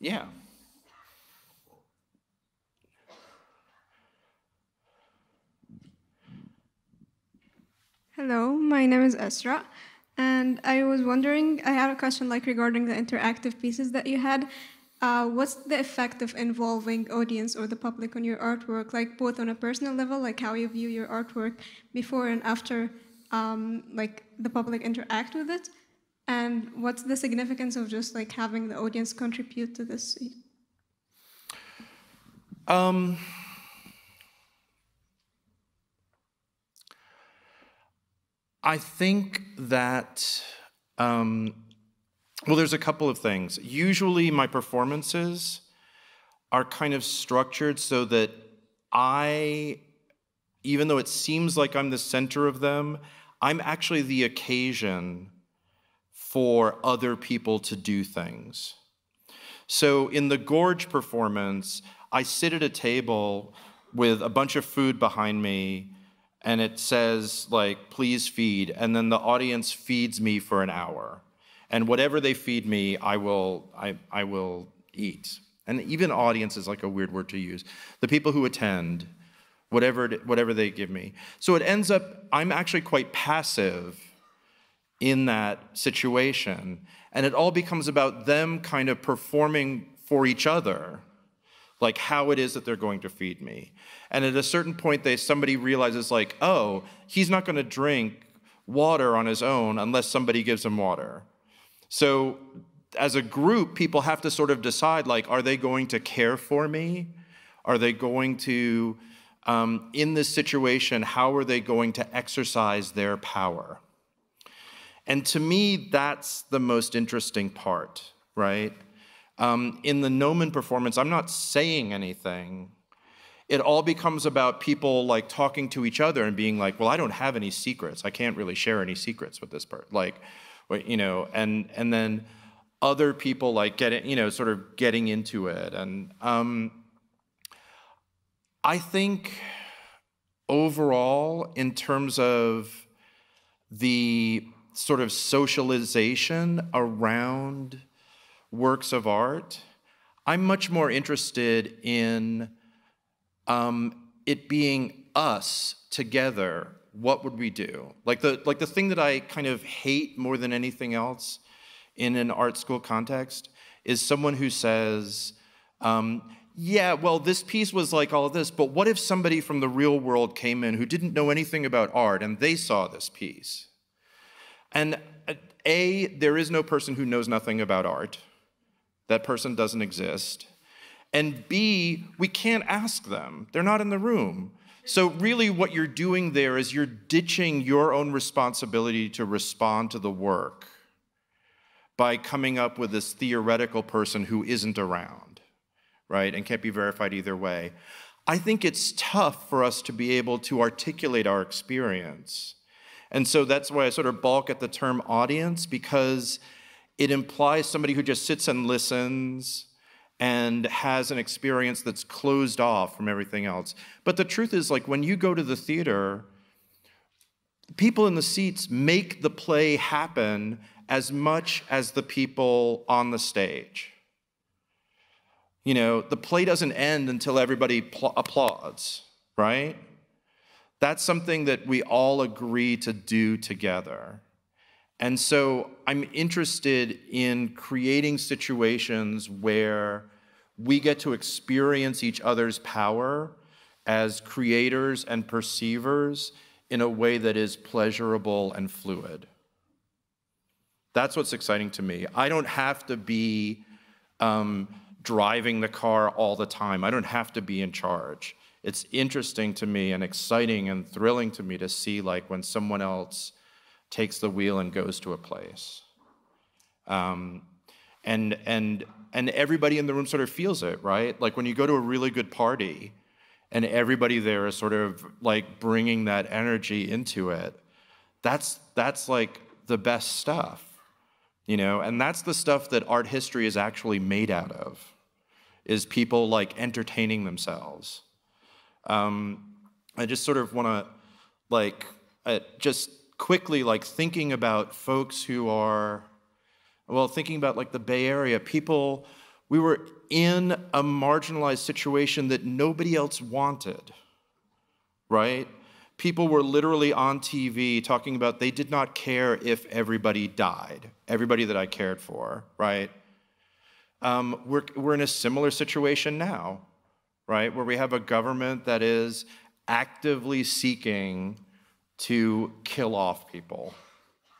Yeah. Hello, my name is Esra, and I was wondering, I had a question like regarding the interactive pieces that you had. Uh, what's the effect of involving audience or the public on your artwork, like both on a personal level, like how you view your artwork before and after, um, like the public interact with it, and what's the significance of just like having the audience contribute to this? Um, I think that um, well, there's a couple of things. Usually, my performances are kind of structured so that I, even though it seems like I'm the center of them, I'm actually the occasion for other people to do things. So, in the Gorge performance, I sit at a table with a bunch of food behind me and it says like please feed and then the audience feeds me for an hour and whatever they feed me, I will, I, I will eat. And even audience is like a weird word to use. The people who attend, whatever, whatever they give me. So it ends up, I'm actually quite passive in that situation. And it all becomes about them kind of performing for each other, like how it is that they're going to feed me. And at a certain point, they somebody realizes, like, oh, he's not going to drink water on his own unless somebody gives him water. So as a group, people have to sort of decide like, are they going to care for me? Are they going to, um, in this situation, how are they going to exercise their power? And to me, that's the most interesting part, right? Um, in the Gnomen performance, I'm not saying anything. It all becomes about people like talking to each other and being like, well, I don't have any secrets. I can't really share any secrets with this person. Like, you know, and and then other people like getting, you know, sort of getting into it. And um, I think overall, in terms of the sort of socialization around works of art, I'm much more interested in um, it being us together what would we do? Like the, like the thing that I kind of hate more than anything else in an art school context is someone who says, um, yeah, well, this piece was like all of this, but what if somebody from the real world came in who didn't know anything about art and they saw this piece? And uh, A, there is no person who knows nothing about art. That person doesn't exist. And B, we can't ask them. They're not in the room. So, really, what you're doing there is you're ditching your own responsibility to respond to the work by coming up with this theoretical person who isn't around, right, and can't be verified either way. I think it's tough for us to be able to articulate our experience. And so that's why I sort of balk at the term audience because it implies somebody who just sits and listens and has an experience that's closed off from everything else. But the truth is, like, when you go to the theater, people in the seats make the play happen as much as the people on the stage. You know, the play doesn't end until everybody pl- applauds, right? That's something that we all agree to do together. And so I'm interested in creating situations where we get to experience each other's power as creators and perceivers in a way that is pleasurable and fluid. That's what's exciting to me. I don't have to be um, driving the car all the time, I don't have to be in charge. It's interesting to me and exciting and thrilling to me to see like when someone else takes the wheel and goes to a place. Um, and and and everybody in the room sort of feels it, right? Like when you go to a really good party, and everybody there is sort of like bringing that energy into it. That's that's like the best stuff, you know, and that's the stuff that art history is actually made out of, is people like entertaining themselves. Um, I just sort of want to like uh, just quickly like thinking about folks who are well thinking about like the bay area. People we were in a marginalized situation that nobody else wanted right? People were literally on tv talking about they did not care if everybody died everybody that i cared for right? Um, we're, we're in a similar situation now right where we have a government that is actively seeking to kill off people,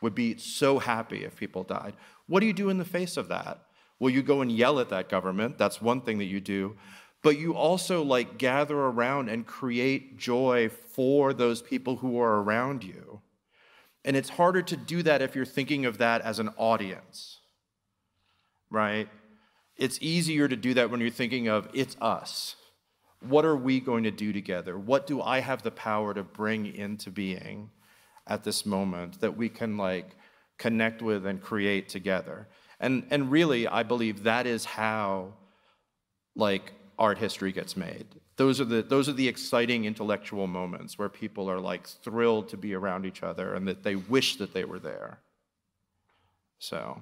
would be so happy if people died. What do you do in the face of that? Well, you go and yell at that government. That's one thing that you do. But you also like gather around and create joy for those people who are around you. And it's harder to do that if you're thinking of that as an audience, right? It's easier to do that when you're thinking of it's us. What are we going to do together? What do I have the power to bring into being at this moment that we can like connect with and create together? And, and really, I believe that is how like art history gets made. Those are the those are the exciting intellectual moments where people are like thrilled to be around each other and that they wish that they were there. So